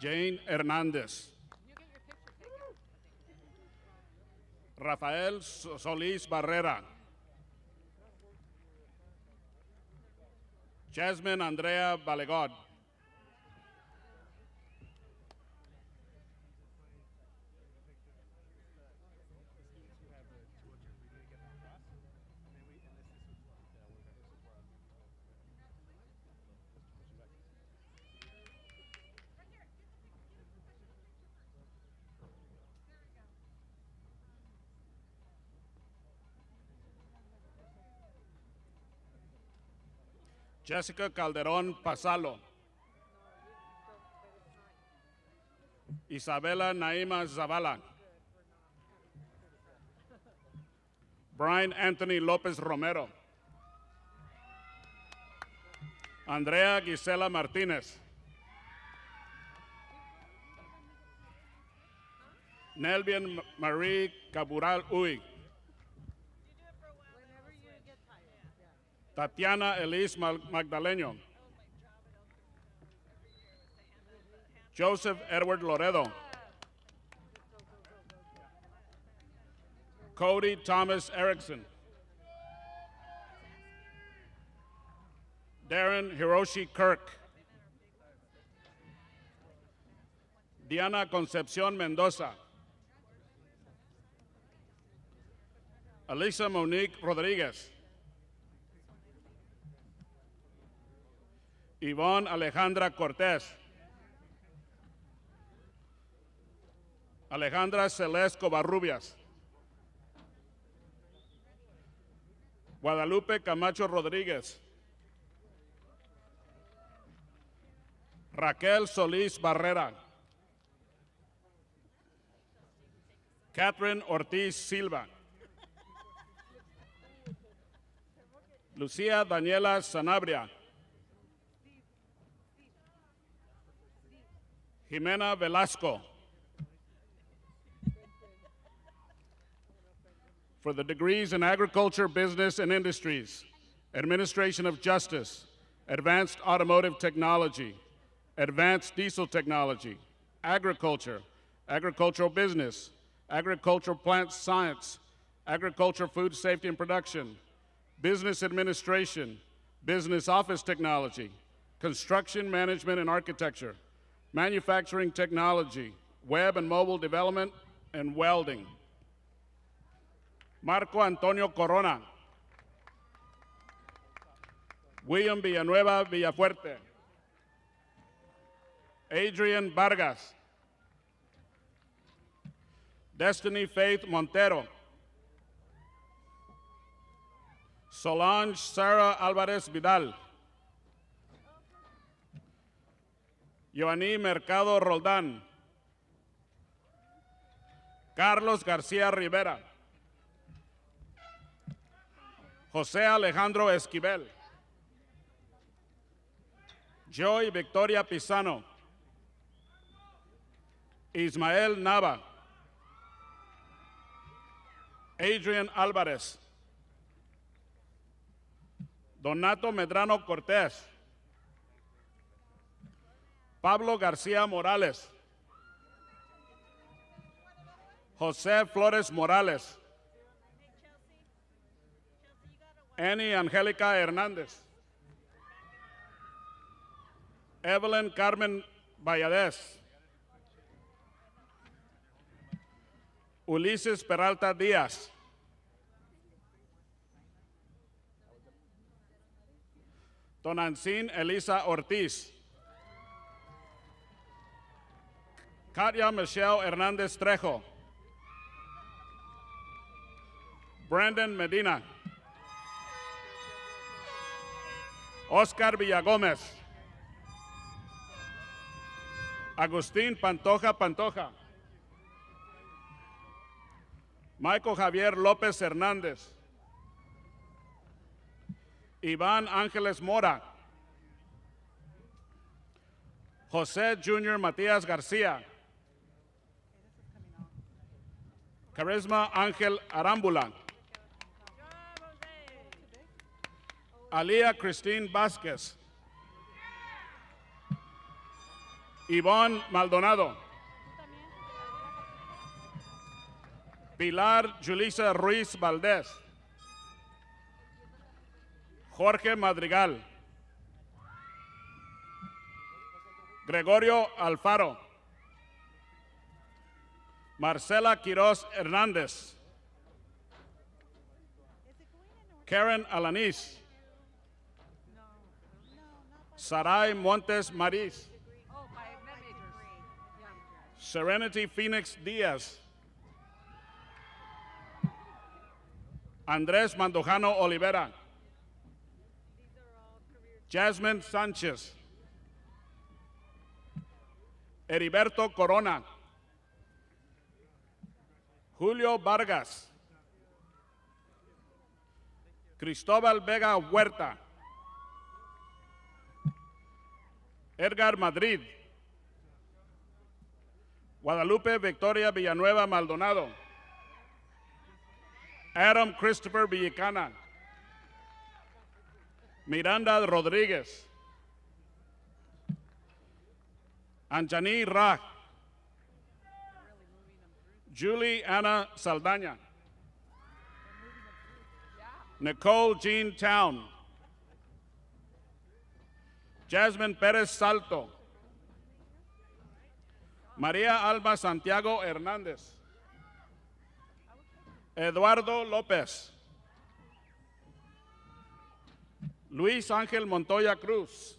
Jane Hernandez. Rafael Solís Barrera. Jasmine Andrea Balegod. Jessica Calderón Pasalo. Isabela Naima Zavala. Brian Anthony Lopez Romero. Andrea Gisela Martinez. Nelvian Marie Cabural Uy. Tatiana Elise Magdaleno. Joseph Edward Loredo. Cody Thomas Erickson. Darren Hiroshi Kirk. Diana Concepcion Mendoza. Elisa Monique Rodriguez. Ivonne Alejandra Cortés. Alejandra Celeste Covarrubias. Guadalupe Camacho Rodríguez. Raquel Solís Barrera. Catherine Ortiz Silva. Lucía Daniela Sanabria. Jimena Velasco. For the degrees in agriculture, business, and industries, administration of justice, advanced automotive technology, advanced diesel technology, agriculture, agricultural business, agricultural plant science, agriculture, food safety and production, business administration, business office technology, construction management and architecture, manufacturing technology, web and mobile development, and welding. Marco Antonio Corona. William Villanueva Villafuerte. Adrian Vargas. Destiny Faith Montero. Solange Sarah Alvarez Vidal. Giovanni Mercado Roldán. Carlos García Rivera. José Alejandro Esquivel. Joy Victoria Pisano. Ismael Nava. Adrian Álvarez. Donato Medrano Cortés. Pablo García Morales. José Flores Morales. Annie Angélica Hernández. Evelyn Carmen Vallades. Ulises Peralta Díaz. Tonancín Elisa Ortiz. Katia Michelle Hernández Trejo. Brandon Medina. Oscar Villagómez. Agustín Pantoja Pantoja. Michael Javier López Hernández. Iván Ángeles Mora. José Junior Matías García. Carisma Ángel Arámbula. Alía Christine Vázquez. Ivonne Maldonado. Pilar Julisa Ruiz Valdés. Jorge Madrigal. Gregorio Alfaro. Marcela Quiroz Hernández. Karen Alanis. Sarai Montes Maris. Serenity Phoenix Díaz. Andrés Mandojano Olivera. Jasmine Sánchez. Heriberto Corona. Julio Vargas. Cristóbal Vega Huerta. Edgar Madrid. Guadalupe Victoria Villanueva Maldonado. Adam Christopher Villicana. Miranda Rodríguez. Anjani Raj. Julie Anna Saldaña. Nicole Jean Town. Jasmine Pérez Salto. María Alba Santiago Hernández. Eduardo López. Luis Ángel Montoya Cruz.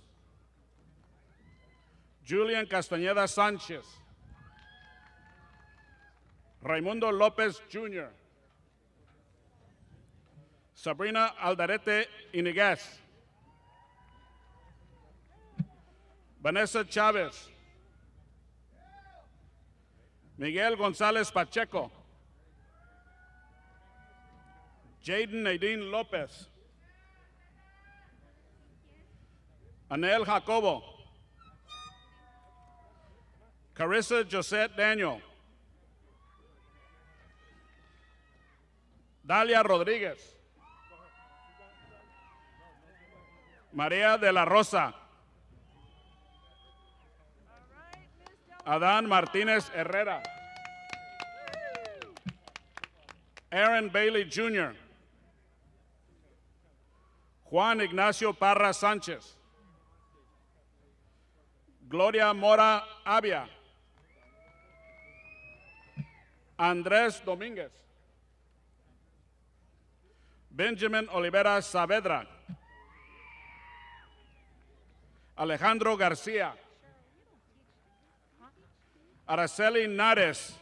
Julian Castañeda Sánchez. Raimundo López Jr. Sabrina Aldarete Iniguez. Vanessa Chávez. Miguel González Pacheco. Jaden Nadine López. Anel Jacobo. Carissa Josette Daniel. Dalia Rodríguez. María de la Rosa. Adán Martínez Herrera. Aaron Bailey Jr. Juan Ignacio Parra Sánchez. Gloria Mora Avia. Andrés Domínguez. Benjamin Olivera Saavedra. Alejandro García. Araceli Nares.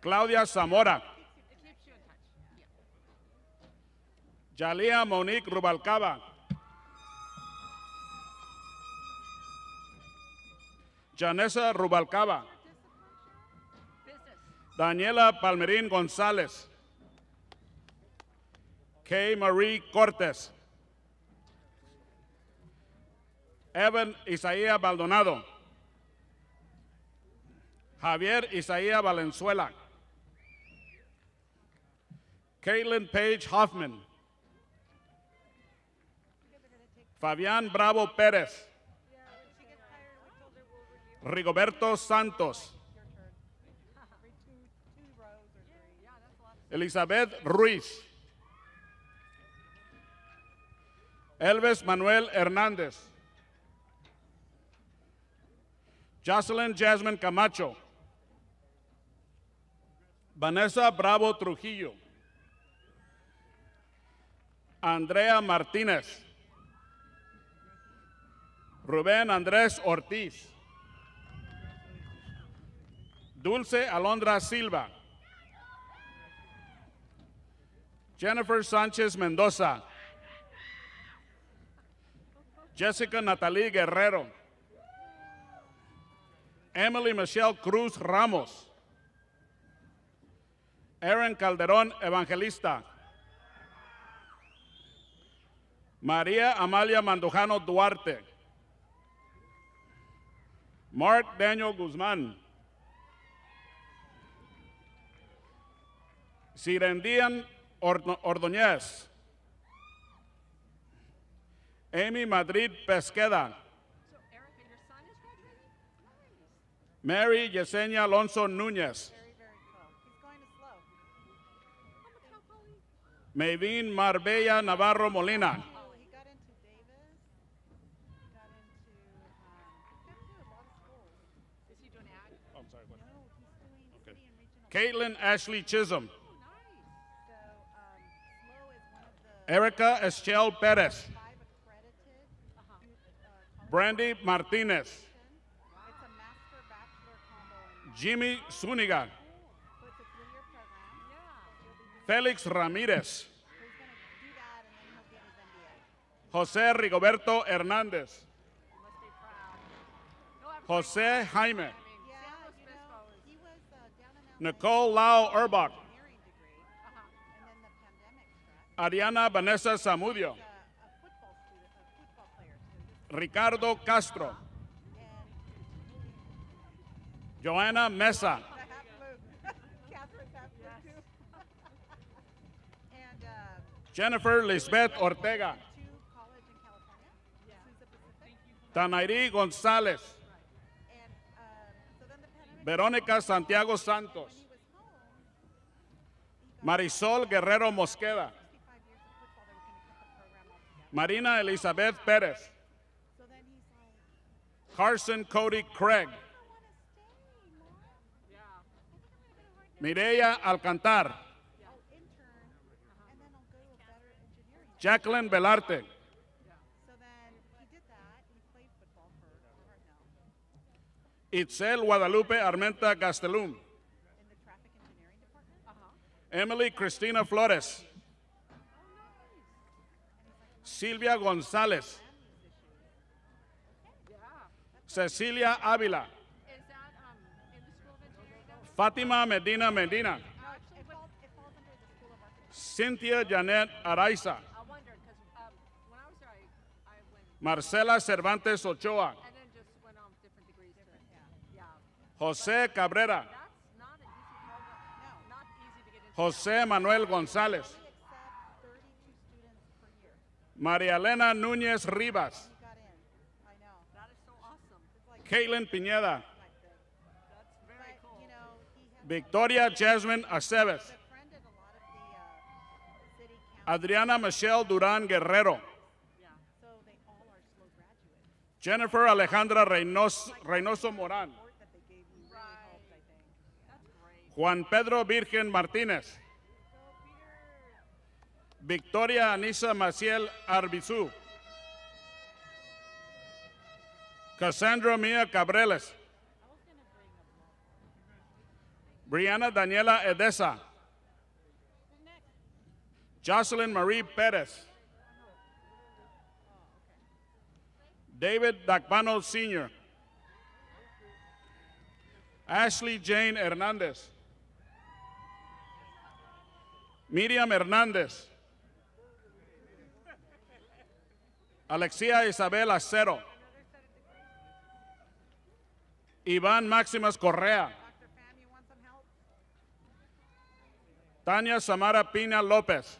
Claudia Zamora. Yalia Monique Rubalcaba. Janessa Rubalcaba. Daniela Palmerín González. Kay Marie Cortes. Evan Isaías Baldonado. Javier Isaías Valenzuela. Caitlin Page Hoffman. Fabián Bravo Pérez. Rigoberto Santos. Elizabeth Ruiz. Elvis Manuel Hernández. Jocelyn Jasmine Camacho. Vanessa Bravo Trujillo. Andrea Martínez. Rubén Andrés Ortiz. Dulce Alondra Silva. Jennifer Sánchez Mendoza. Jessica Natalie Guerrero. Emily Michelle Cruz Ramos. Aaron Calderón Evangelista. María Amalia Mandujano Duarte. Mark Daniel Guzmán. Sirendían Ordo- Ordóñez, Amy Madrid Pesqueda. Mary Yesenia Alonso Núñez, Maybin Marbella Navarro Molina. Caitlin Ashley Chisholm. Erica Eschel Perez. Brandy Martinez. Jimmy Zuniga. Félix Ramírez. José Rigoberto Hernández. José Jaime. Nicole Lau Urbach. Ariana Vanessa Zamudio. Ricardo Castro. Joanna Mesa. Jennifer Lisbeth Ortega. Tanairi González. Verónica Santiago Santos. Marisol Guerrero Mosqueda. Marina Elizabeth Pérez. Carson Cody Craig. Mireya Alcantar. Jacqueline Belarte. Itzel Guadalupe Armenta Gastelum. Emily Cristina Flores. Silvia González. Cecilia Ávila. Fátima Medina Medina. Cynthia Janet Araiza. Marcela Cervantes Ochoa. José Cabrera. José Manuel González. María Elena Núñez Rivas. Caitlin Piñeda. Victoria Jasmine Aceves. Adriana Michelle Durán Guerrero. Jennifer Alejandra Reynoso, Reynoso Morán. Juan Pedro Virgen Martínez. Victoria Anisa Maciel Arbizú. Cassandra Mia Cabreles. Brianna Daniela Edesa. Jocelyn Marie Perez. David Dacpano Sr. Ashley Jane Hernandez. Miriam Hernández. Alexia Isabel Acero. Iván Máximas Correa. Tania Samara Pina López.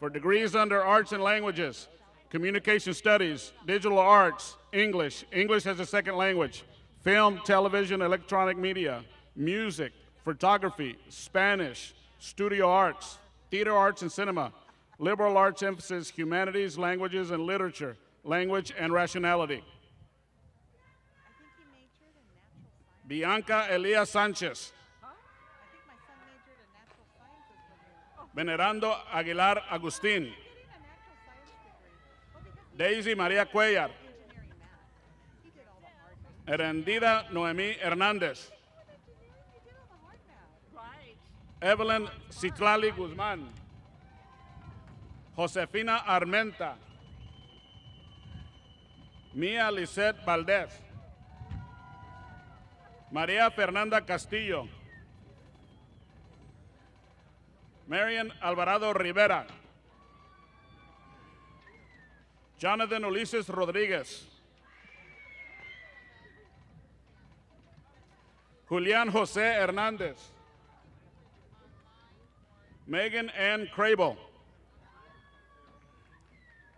For degrees under arts and languages, communication studies, digital arts, English, English as a second language, film, television, electronic media, music, photography, Spanish, studio arts, theater arts and cinema, liberal arts emphasis, humanities, languages, and literature, language and rationality. Bianca Elia Sanchez. Venerando Aguilar Agustín. Daisy María Cuellar. Herendida Noemí Hernández. Evelyn Citlali Guzmán. Josefina Armenta. Mía Lisette Valdez. María Fernanda Castillo. Marian Alvarado Rivera. Jonathan Ulises Rodríguez. Julián José Hernández. Megan Ann Crable.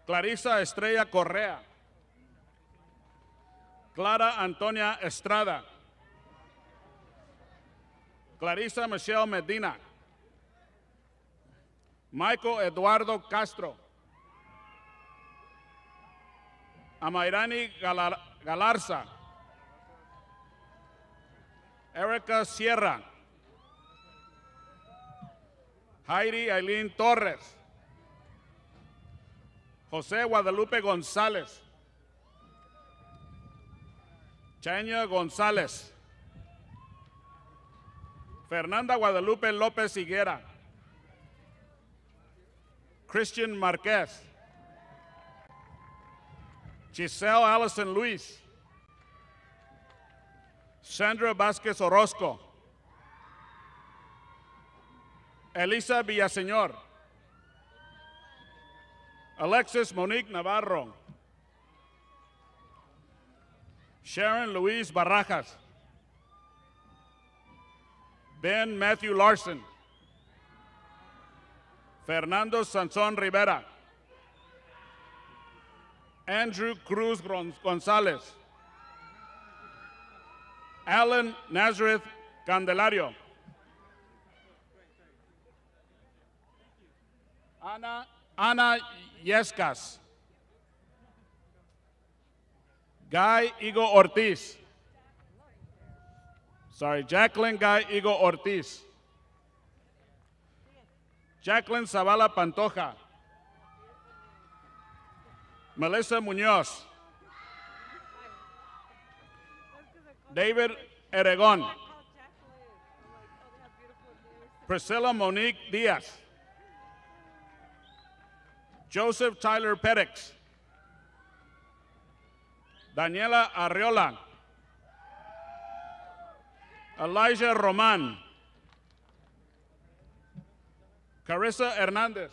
Clarisa Estrella Correa. Clara Antonia Estrada. Clarisa Michelle Medina. Michael Eduardo Castro. Amairani Galar- Galarza. Erica Sierra. Heidi Aileen Torres. José Guadalupe González. Chania González. Fernanda Guadalupe López Higuera. Christian Marquez. Giselle Allison Luis. Sandra Vázquez Orozco. Elisa Villaseñor. Alexis Monique Navarro. Sharon Louise Barajas. Ben Matthew Larson. Fernando Sansón Rivera. Andrew Cruz González. Alan Nazareth Candelario. Ana, Ana Yescas. Guy Igo Ortiz. Sorry, Jacqueline Guy Igo Ortiz. Jacqueline Zavala Pantoja. Melissa Muñoz. David Eregon. Priscilla Monique Diaz. Joseph Tyler Perex. Daniela Arriola. Elijah Roman. Carissa Hernandez.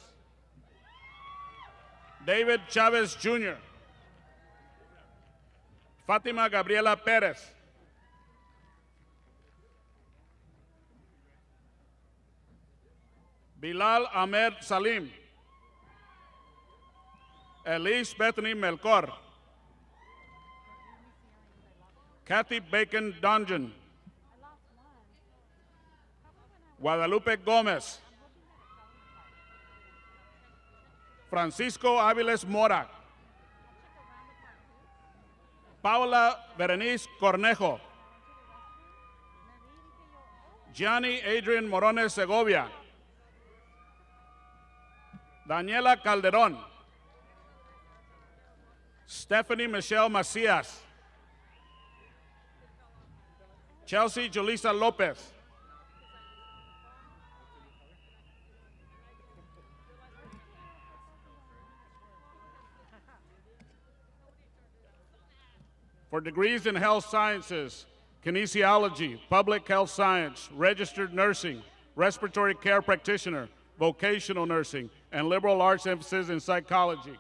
David Chavez Jr. Fatima Gabriela Perez. Bilal Ahmed Salim. Elise Bethany Melkor. Kathy Bacon Dungeon. Guadalupe Gomez. Francisco Áviles Mora. Paula Berenice Cornejo. Gianni Adrian Morones Segovia. Daniela Calderón. Stephanie Michelle Macias. Chelsea Julissa Lopez. For degrees in health sciences, kinesiology, public health science, registered nursing, respiratory care practitioner, vocational nursing, and liberal arts emphasis in psychology.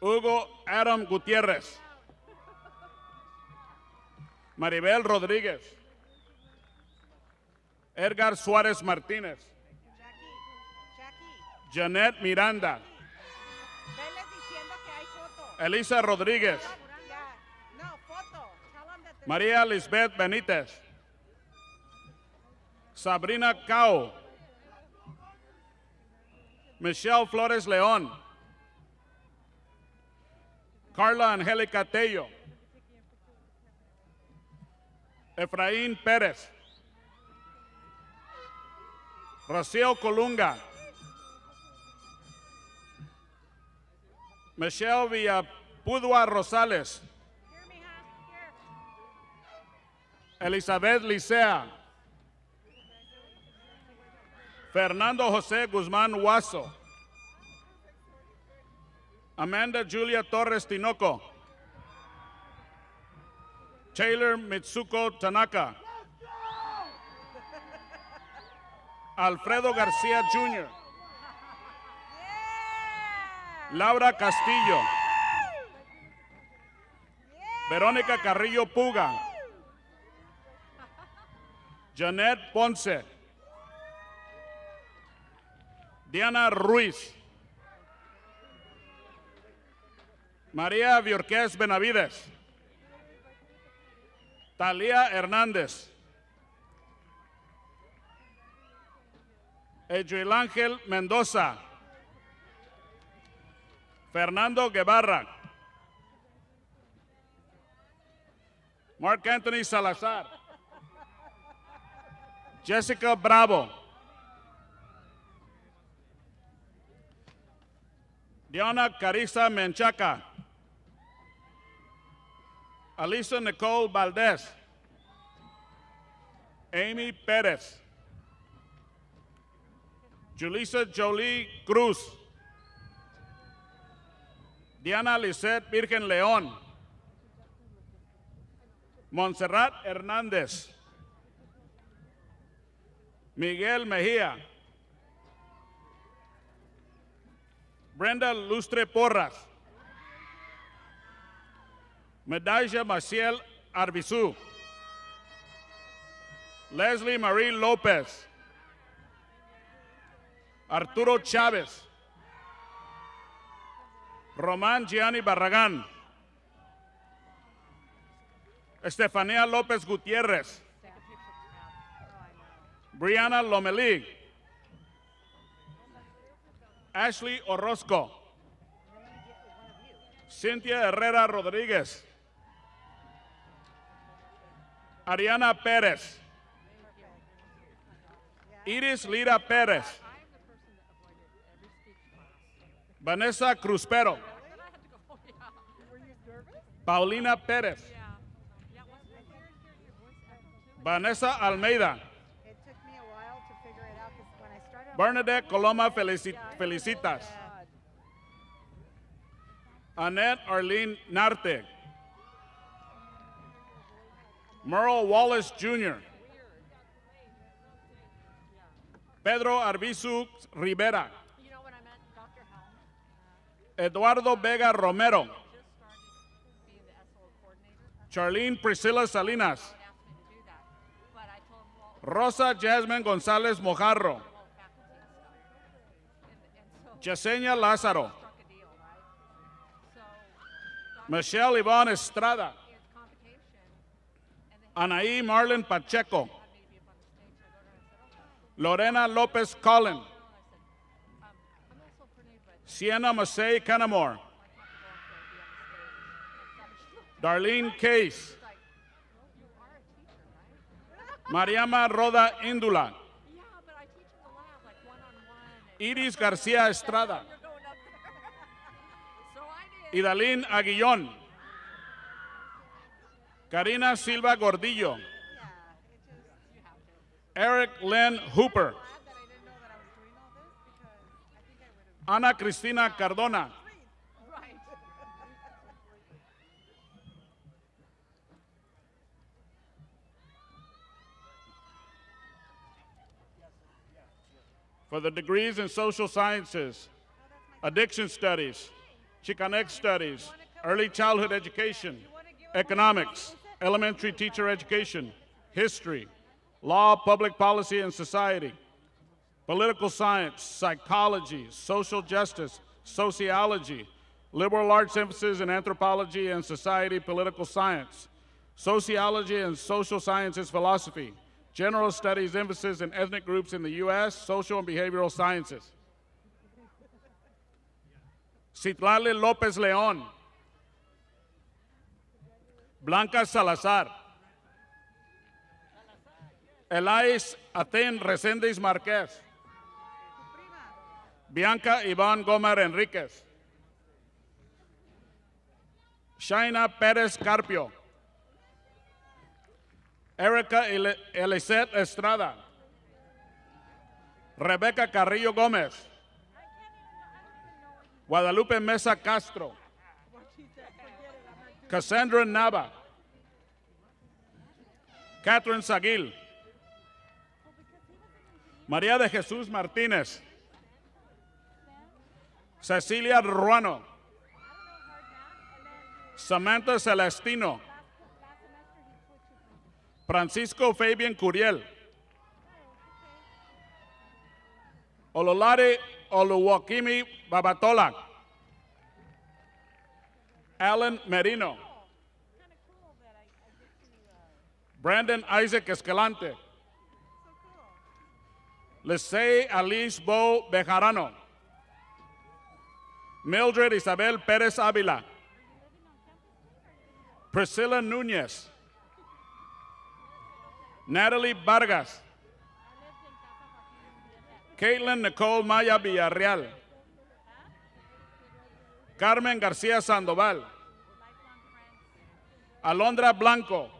Hugo Adam Gutiérrez. Maribel Rodríguez. Edgar Suárez Martínez. Janet Miranda. Elisa Rodríguez. María Lisbeth Benítez. Sabrina Cao. Michelle Flores León. Carla Angélica Tello. Efraín Pérez. Rocío Colunga. Michelle Villapudua Rosales. Elizabeth Licea. Fernando José Guzmán Huaso. Amanda Julia Torres Tinoco. Taylor Mitsuko Tanaka. Alfredo García Jr. Laura Castillo. Verónica Carrillo Puga. Janet Ponce. Diana Ruiz. María Viorqués Benavides. Talía Hernández. Edwin Ángel Mendoza. Fernando Guevara. Mark Anthony Salazar. Jessica Bravo. Diana Carissa Menchaca. Alisa Nicole Valdez. Amy Perez. Julissa Jolie Cruz. Diana Lisette Virgen León. Montserrat Hernández. Miguel Mejía. Brenda Lustre Porras. Medalla Maciel Arbizu. Leslie Marie Lopez. Arturo Chávez. Román Gianni Barragán. Estefanía López Gutiérrez. Brianna Lomelí. Ashley Orozco. Cynthia Herrera Rodríguez. Ariana Pérez. Iris Lira Pérez. Vanessa Cruzpero. Paulina Pérez. Vanessa Almeida. Bernadette Coloma Felici- Felicitas. Annette Arlene Narte. Merle Wallace Jr. Pedro Arbizu Rivera. Eduardo Vega Romero. Charlene Priscilla Salinas. Rosa Jasmine González Mojarro. Yesenia Lázaro. Michelle Ivonne Estrada. Anaí Marlon Pacheco. Lorena López Collin. Sienna Masei Canamore. Darlene Case. Mariama Roda Índula. Iris García Estrada. Idalín Aguillón. Karina Silva Gordillo. Eric Lynn Hooper. Ana Cristina Cardona. For the degrees in social sciences, addiction studies, Chicanx Studies, Early Childhood Education, Economics, Elementary Teacher Education, History, Law, Public Policy, and Society, Political Science, Psychology, Social Justice, Sociology, Liberal Arts Emphasis in Anthropology and Society, Political Science, Sociology and Social Sciences Philosophy, General Studies Emphasis in Ethnic Groups in the U.S., Social and Behavioral Sciences. Citlali López León, Blanca Salazar, Elais Aten Reséndiz Márquez, Bianca Iván Gómez Enríquez, Shaina Pérez Carpio, Erica Ele- Elisette Estrada, Rebeca Carrillo Gómez, Guadalupe Mesa Castro, Cassandra Nava, Catherine Saguil, María de Jesús Martínez, Cecilia Ruano, Samantha Celestino, Francisco Fabian Curiel, Ololari Oluwakimi Babatola, Alan Merino, Brandon Isaac Escalante, Lisey Alice Bo Bejarano, Mildred Isabel Pérez Ávila, Priscilla Núñez, Natalie Vargas, Caitlin Nicole Maya Villarreal, Carmen García Sandoval, Alondra Blanco,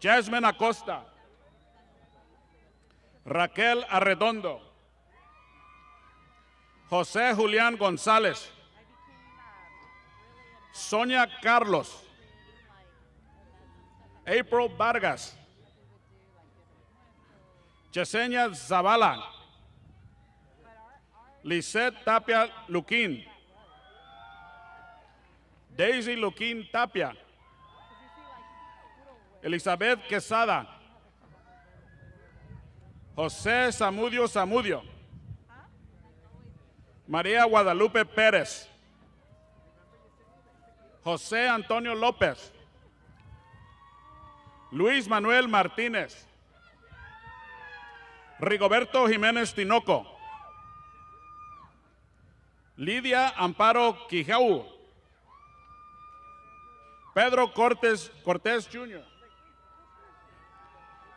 Jasmine Acosta, Raquel Arredondo, José Julián González, Sonia Carlos, April Vargas, Yesenia Zavala, Lisette Tapia Luquín, Daisy Luquín Tapia, Elizabeth Quesada, José Zamudio Zamudio, María Guadalupe Pérez, José Antonio López, Luis Manuel Martínez, Rigoberto Jiménez Tinoco, Lidia Amparo Quijau, Pedro Cortés, Cortés Jr.,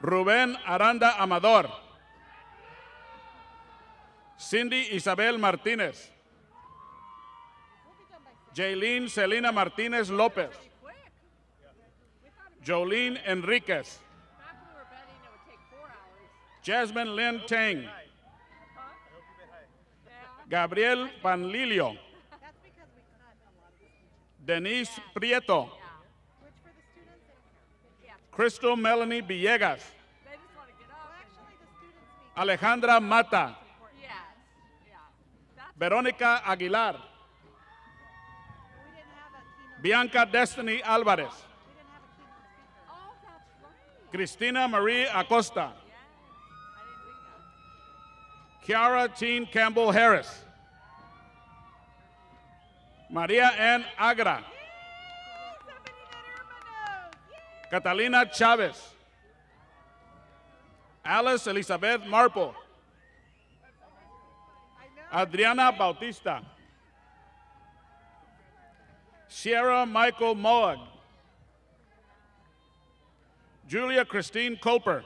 Rubén Aranda Amador, Cindy Isabel Martínez, Jaylene Celina Martínez López, Jolene Enríquez, Jasmine Lynn Tang, Gabriel Panlilio, Denise Prieto, Crystal Melanie Villegas, Alejandra Mata, Verónica Aguilar, Bianca Destiny Álvarez, Cristina Marie Acosta, Kiara Jean Campbell Harris, María Ann Agra, Catalina Chávez, Alice Elizabeth Marple, Adriana Bautista, Sierra Michael Moag, Julia Christine Culper,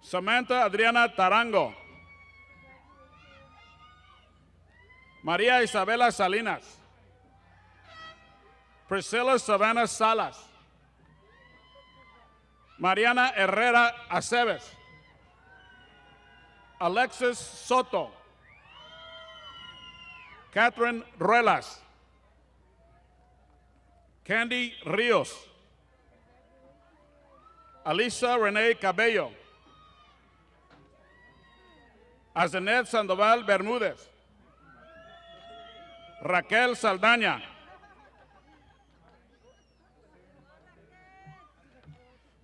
Samantha Adriana Tarango, María Isabela Salinas, Priscilla Savannah Salas, Mariana Herrera Aceves, Alexis Soto, Catherine Ruelas, Candy Rios, Alisa Renee Cabello, Azenet Sandoval Bermúdez, Raquel Saldaña.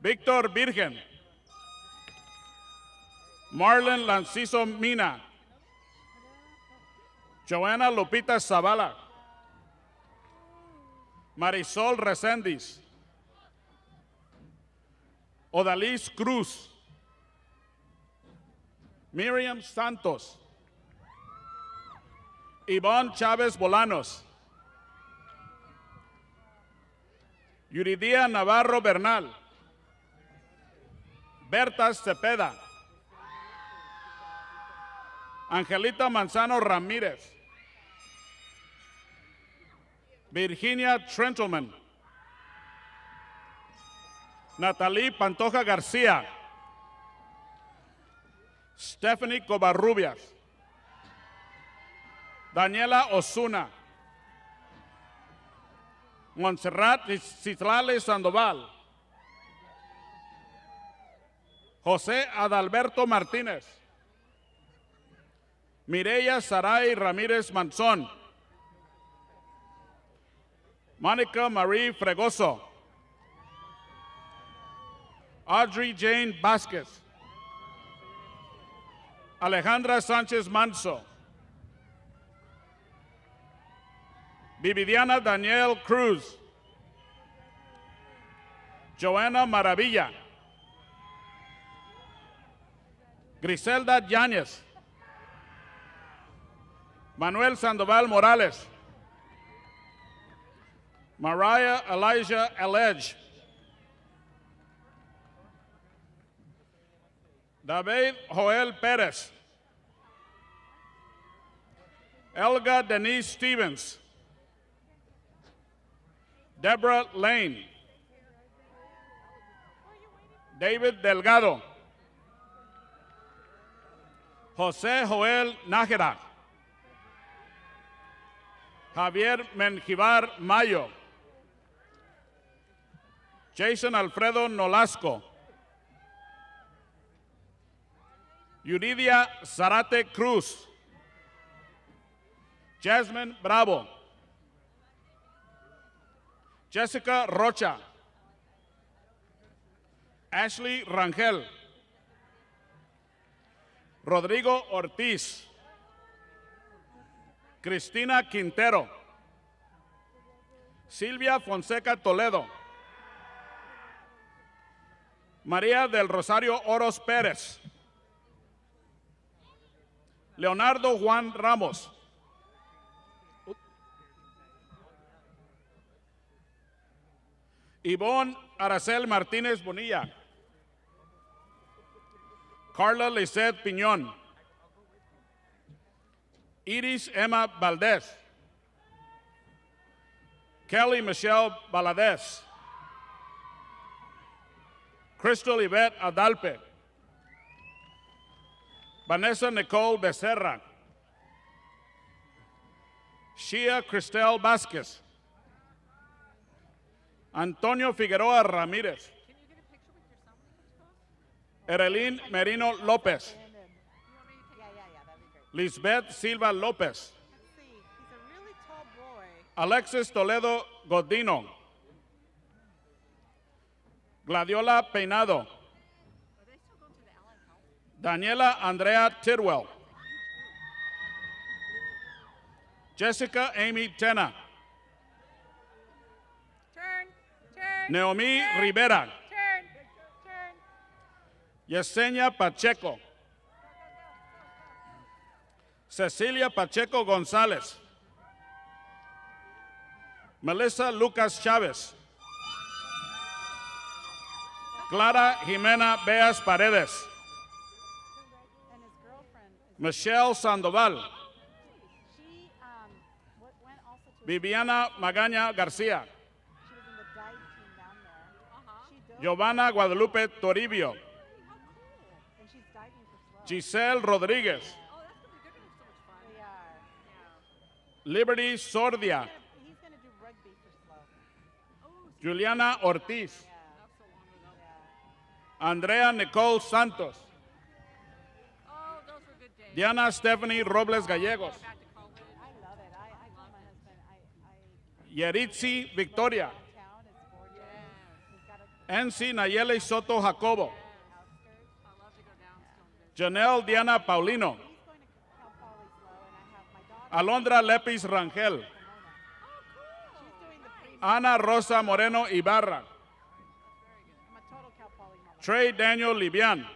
Víctor Virgen. Marlon Lanciso Mina. Joana Lupita Zavala. Marisol Reséndiz. Odalis Cruz. Miriam Santos. Ivonne Chávez Bolanos. Yuridia Navarro Bernal. Berta Cepeda. Angelita Manzano Ramírez. Virginia Trentleman. Natalie Pantoja García. Stephanie Covarrubias. Daniela Osuna. Montserrat Citlali Sandoval. José Adalberto Martínez. Mireya Saray Ramírez Manzón. Mónica Marie Fregoso. Audrey Jane Vázquez. Alejandra Sánchez Manso. Vividiana Daniel Cruz. Joana Maravilla. Griselda Yáñez. Manuel Sandoval Morales. Mariah Elijah Eledge. David Joel Pérez. Elga Denise Stevens. Deborah Lane. David Delgado. José Joel Nájera. Javier Menjivar Mayo. Jason Alfredo Nolasco. Yuridia Zarate Cruz. Jasmine Bravo. Jessica Rocha. Ashley Rangel. Rodrigo Ortiz. Cristina Quintero. Silvia Fonseca Toledo. María del Rosario Oros Pérez. Leonardo Juan Ramos. Ivonne Aracel Martínez Bonilla. Carla Lisette Piñón. Iris Emma Valdez. Kelly Michelle Valadez. Crystal Yvette Adalpe. Vanessa Nicole Becerra. Shia Cristel Vasquez, Antonio Figueroa Ramírez. Erelín Merino López. Lisbeth Silva López. Alexis Toledo Godino. Gladiola Peinado. Daniela Andrea Tidwell. Jessica Amy Tena. Turn, turn, Naomi Rivera. Yesenia Pacheco. Cecilia Pacheco González. Melissa Lucas Chávez. Clara Jimena Beas Paredes. Michelle Sandoval. Viviana Magaña García. Giovanna Guadalupe Toribio. Giselle Rodríguez. Liberty Sordia. Juliana Ortiz. Andrea Nicole Santos. Diana Stephanie Robles Gallegos. Yeritzi Victoria. Ensi Nayeli Soto Jacobo. Janelle Diana Paulino. Alondra Lepis Rangel. Ana Rosa Moreno Ibarra. Trey Daniel Libian.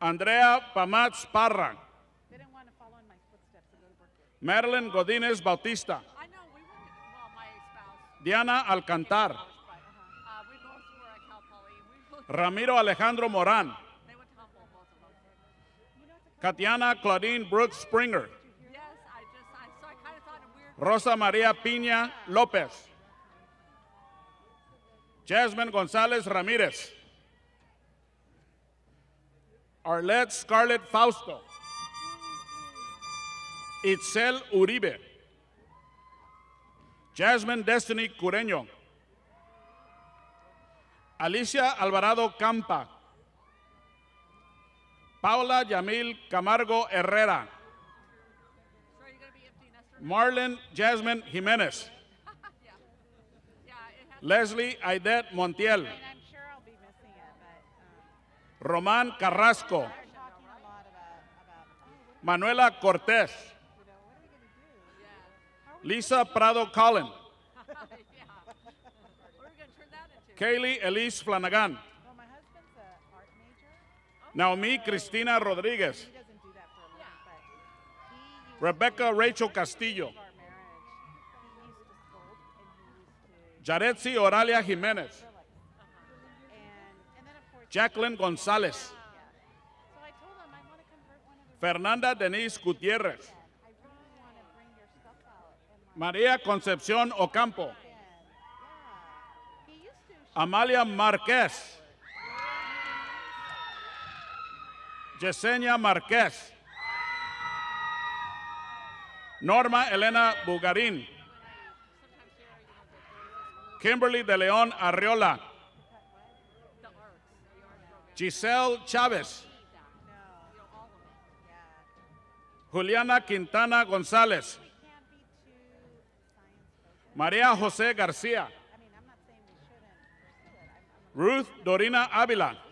Andrea Pamatz Parra. Marilyn Godínez Bautista. Diana Alcantar. Ramiro Alejandro Morán. Katiana Claudine Brooks Springer. Rosa María Piña López. Jasmine González Ramírez. Arlette Scarlett Fausto. Itzel Uribe. Jasmine Destiny Cureño. Alicia Alvarado Campa. Paula Yamil Camargo Herrera. Marlon Jasmine Jimenez. Leslie Aidet Montiel. Román Carrasco. Manuela Cortés. Lisa Prado Collin. [LAUGHS] Kaylee Elise Flanagan. Naomi Cristina Rodriguez. Rebecca Rachel Castillo. Yaretzi Oralia Jimenez. Jacqueline González. Fernanda Denise Gutiérrez. María Concepción Ocampo. Amalia Márquez. Yesenia Márquez. Norma Elena Bugarín. Kimberly de León Arriola. Giselle Chávez. Juliana Quintana González. María José García. Ruth Dorina Ávila.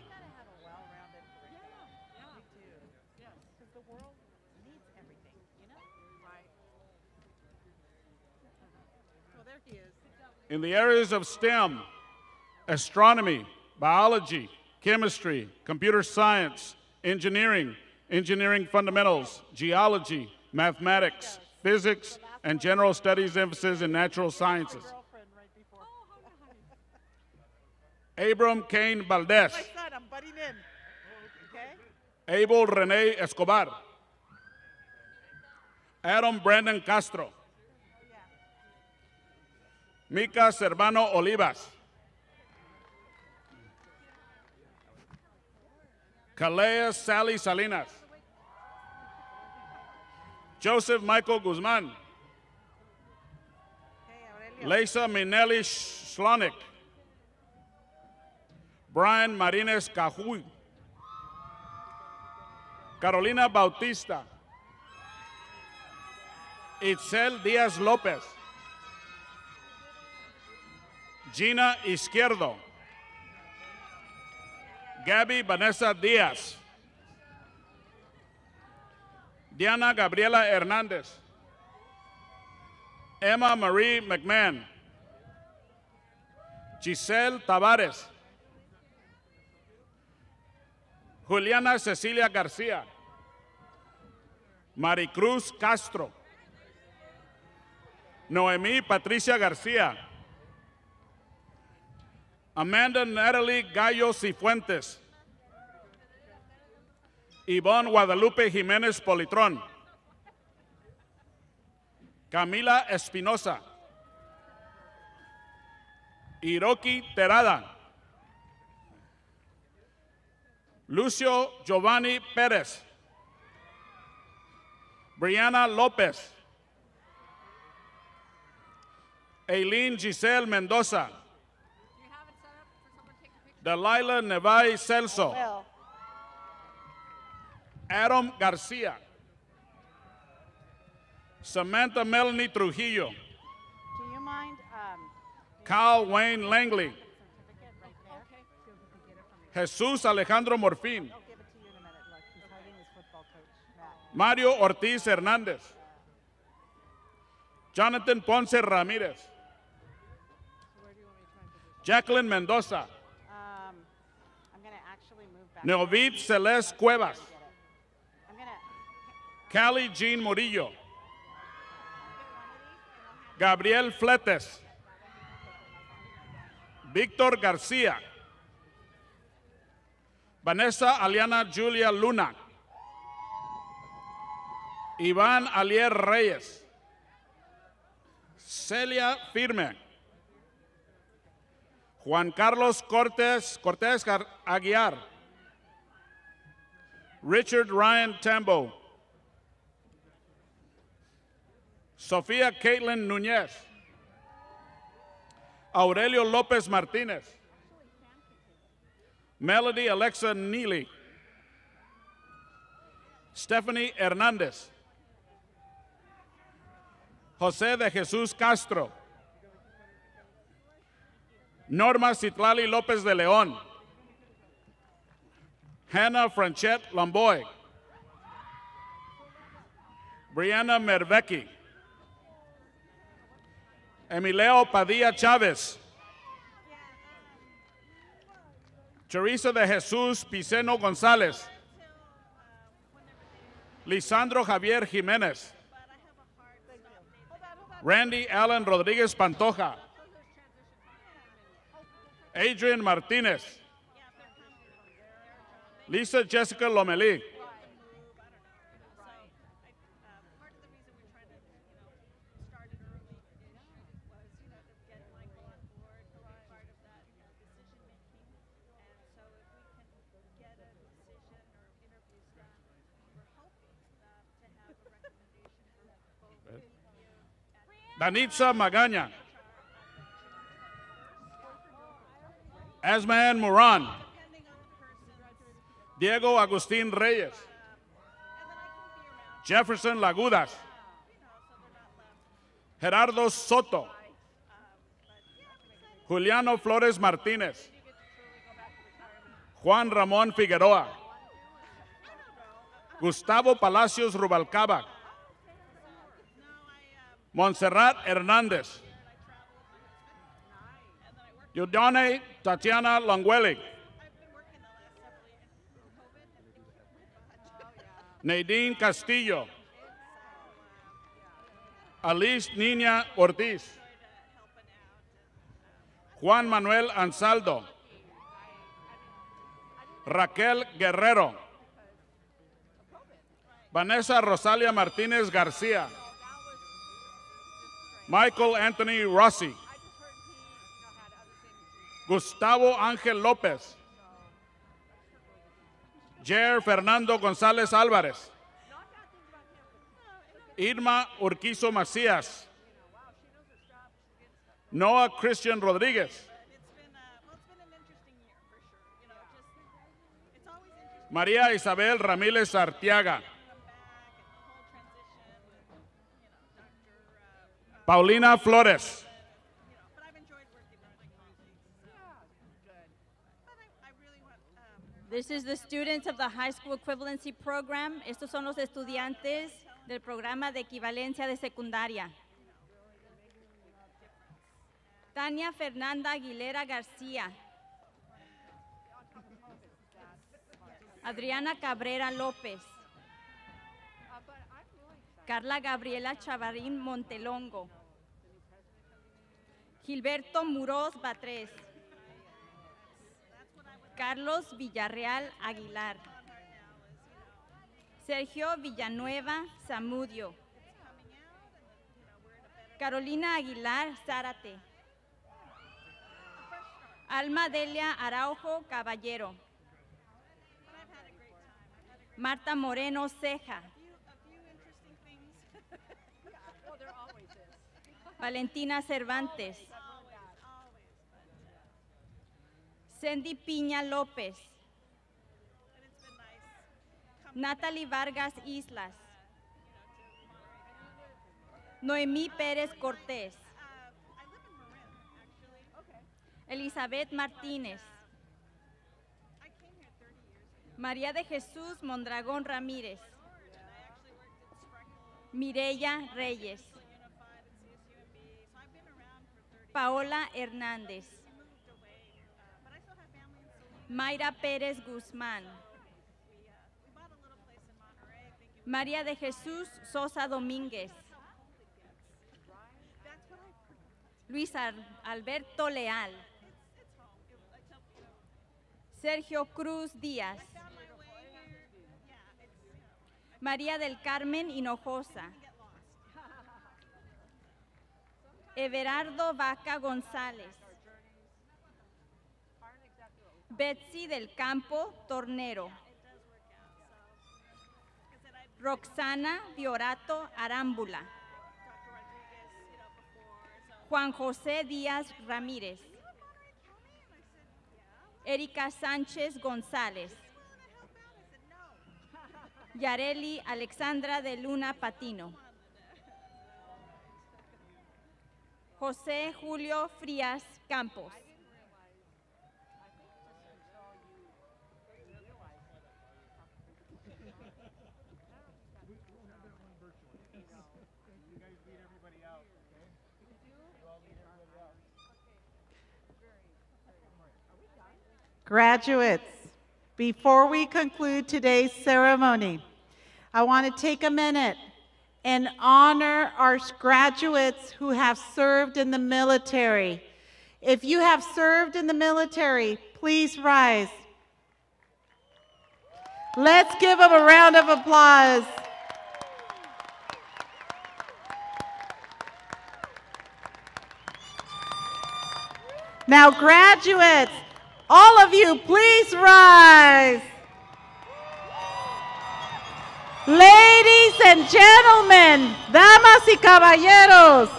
In the areas of STEM, astronomy, biology, chemistry, computer science, engineering, engineering fundamentals, geology, mathematics, physics, and general studies emphasis in natural sciences. Abram Kane Valdez. My son, I'm butting in. Okay? Abel Rene Escobar. Adam Brandon Castro. Mika Servano Olivas. Kalea Sally Salinas. Joseph Michael Guzman. Lisa Minelli Schlonik. Brian Marines Cajuy. Carolina Bautista. Itzel Díaz López. Gina Izquierdo. Gabby Vanessa Díaz. Diana Gabriela Hernández. Emma Marie McMahon. Giselle Tavares. Juliana Cecilia García. Maricruz Castro. Noemí Patricia García. Amanda Natalie Gallo Cifuentes. Ivonne Guadalupe Jiménez Politrón. Camila Espinosa. Hiroki Terada. Lucio Giovanni Pérez. Brianna López. Aileen Giselle Mendoza. Delilah Nevai Celso. Adam Garcia. Samantha Melanie Trujillo. Do you mind? Um, Kyle Wayne Langley. Jesús Alejandro Morfín. Mario Ortiz Hernández. Jonathan Ponce Ramírez. Jacqueline Mendoza. Neovid Celeste Cuevas. Callie Jean Murillo. Gabriel Fletes. Víctor García. Vanessa Aliana Julia Luna. Iván Alier Reyes. Celia Firme. Juan Carlos Cortés, Cortés Aguiar. Richard Ryan Tambo. Sofía Caitlin Núñez. Aurelio López Martínez. Melody Alexa Neely. Stephanie Hernández. José de Jesús Castro. Norma Citlali López de León. Hannah Franchette Lamboy. Brianna Mervecki. Emilio Padilla Chávez. Teresa de Jesús Piceno González. Lisandro Javier Jiménez. Randy Allen Rodríguez Pantoja. Adrian Martínez. Lisa Jessica Lomelí. Danitza Magaña. Asman Moran. Diego Agustín Reyes. Jefferson Lagudas. Gerardo Soto. Juliano Flores Martínez. Juan Ramón Figueroa. Gustavo Palacios Rubalcaba. Montserrat Hernández. Yudane Tatiana Longueli. Nadine Castillo. Alice Niña Ortiz. Juan Manuel Ansaldo. Raquel Guerrero. Vanessa Rosalia Martínez García. Michael Anthony Rossi. Gustavo Ángel López. Jer Fernando González Álvarez. Irma Urquizo Macías. Noah Christian Rodríguez. María Isabel Ramírez Artiaga. Paulina Flores. This is the students of the high school equivalency program. Estos son los estudiantes del programa de equivalencia de secundaria. Tania Fernanda Aguilera García. Adriana Cabrera López. Carla Gabriela Chavarín Montelongo. Gilberto Muroz Batres. Carlos Villarreal Aguilar. Sergio Villanueva Zamudio. Carolina Aguilar Zárate. Alma Delia Araujo Caballero. Marta Moreno Ceja. Valentina Cervantes. Cindy Piña López. Natalie Vargas Islas. Noemí Pérez Cortés. Elizabeth Martínez. María de Jesús Mondragón Ramírez. Mireya Reyes. Paola Hernández. Mayra Pérez Guzmán. María de Jesús Sosa Domínguez. Luis Al- Alberto Leal. Sergio Cruz Díaz. María del Carmen Hinojosa. Everardo Vaca González. Betsy del Campo Tornero. Roxana Fiorato Arámbula. Juan José Díaz Ramírez. Erika Sánchez González. Yareli Alexandra de Luna Patino. José Julio Frías Campos. Graduates, before we conclude today's ceremony, I want to take a minute and honor our graduates who have served in the military. If you have served in the military, please rise. Let's give them a round of applause. Now, graduates, all of you, please rise. Ladies and gentlemen, damas y caballeros,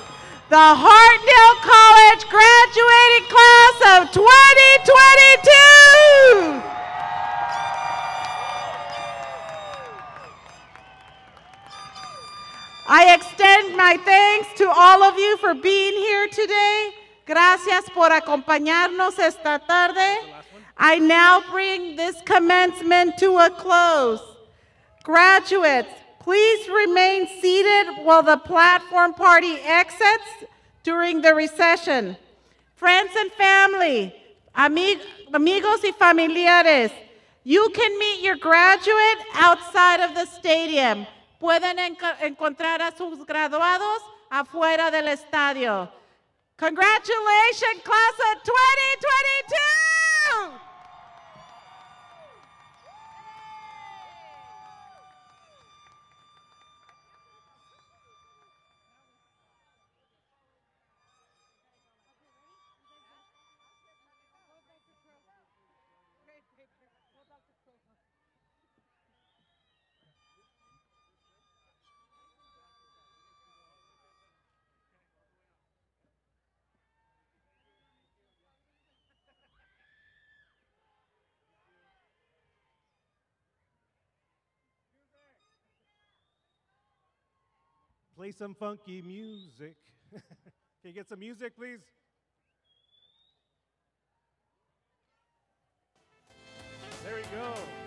the Hartnell College graduating class of 2022. I extend my thanks to all of you for being here today. Gracias por acompañarnos esta tarde. I now bring this commencement to a close. Graduates, please remain seated while the platform party exits during the recession. Friends and family, ami- amigos y familiares, you can meet your graduate outside of the stadium. Pueden enco- encontrar a sus graduados afuera del estadio. Congratulations, class of 2022! Play some funky music. [LAUGHS] Can you get some music, please? There we go.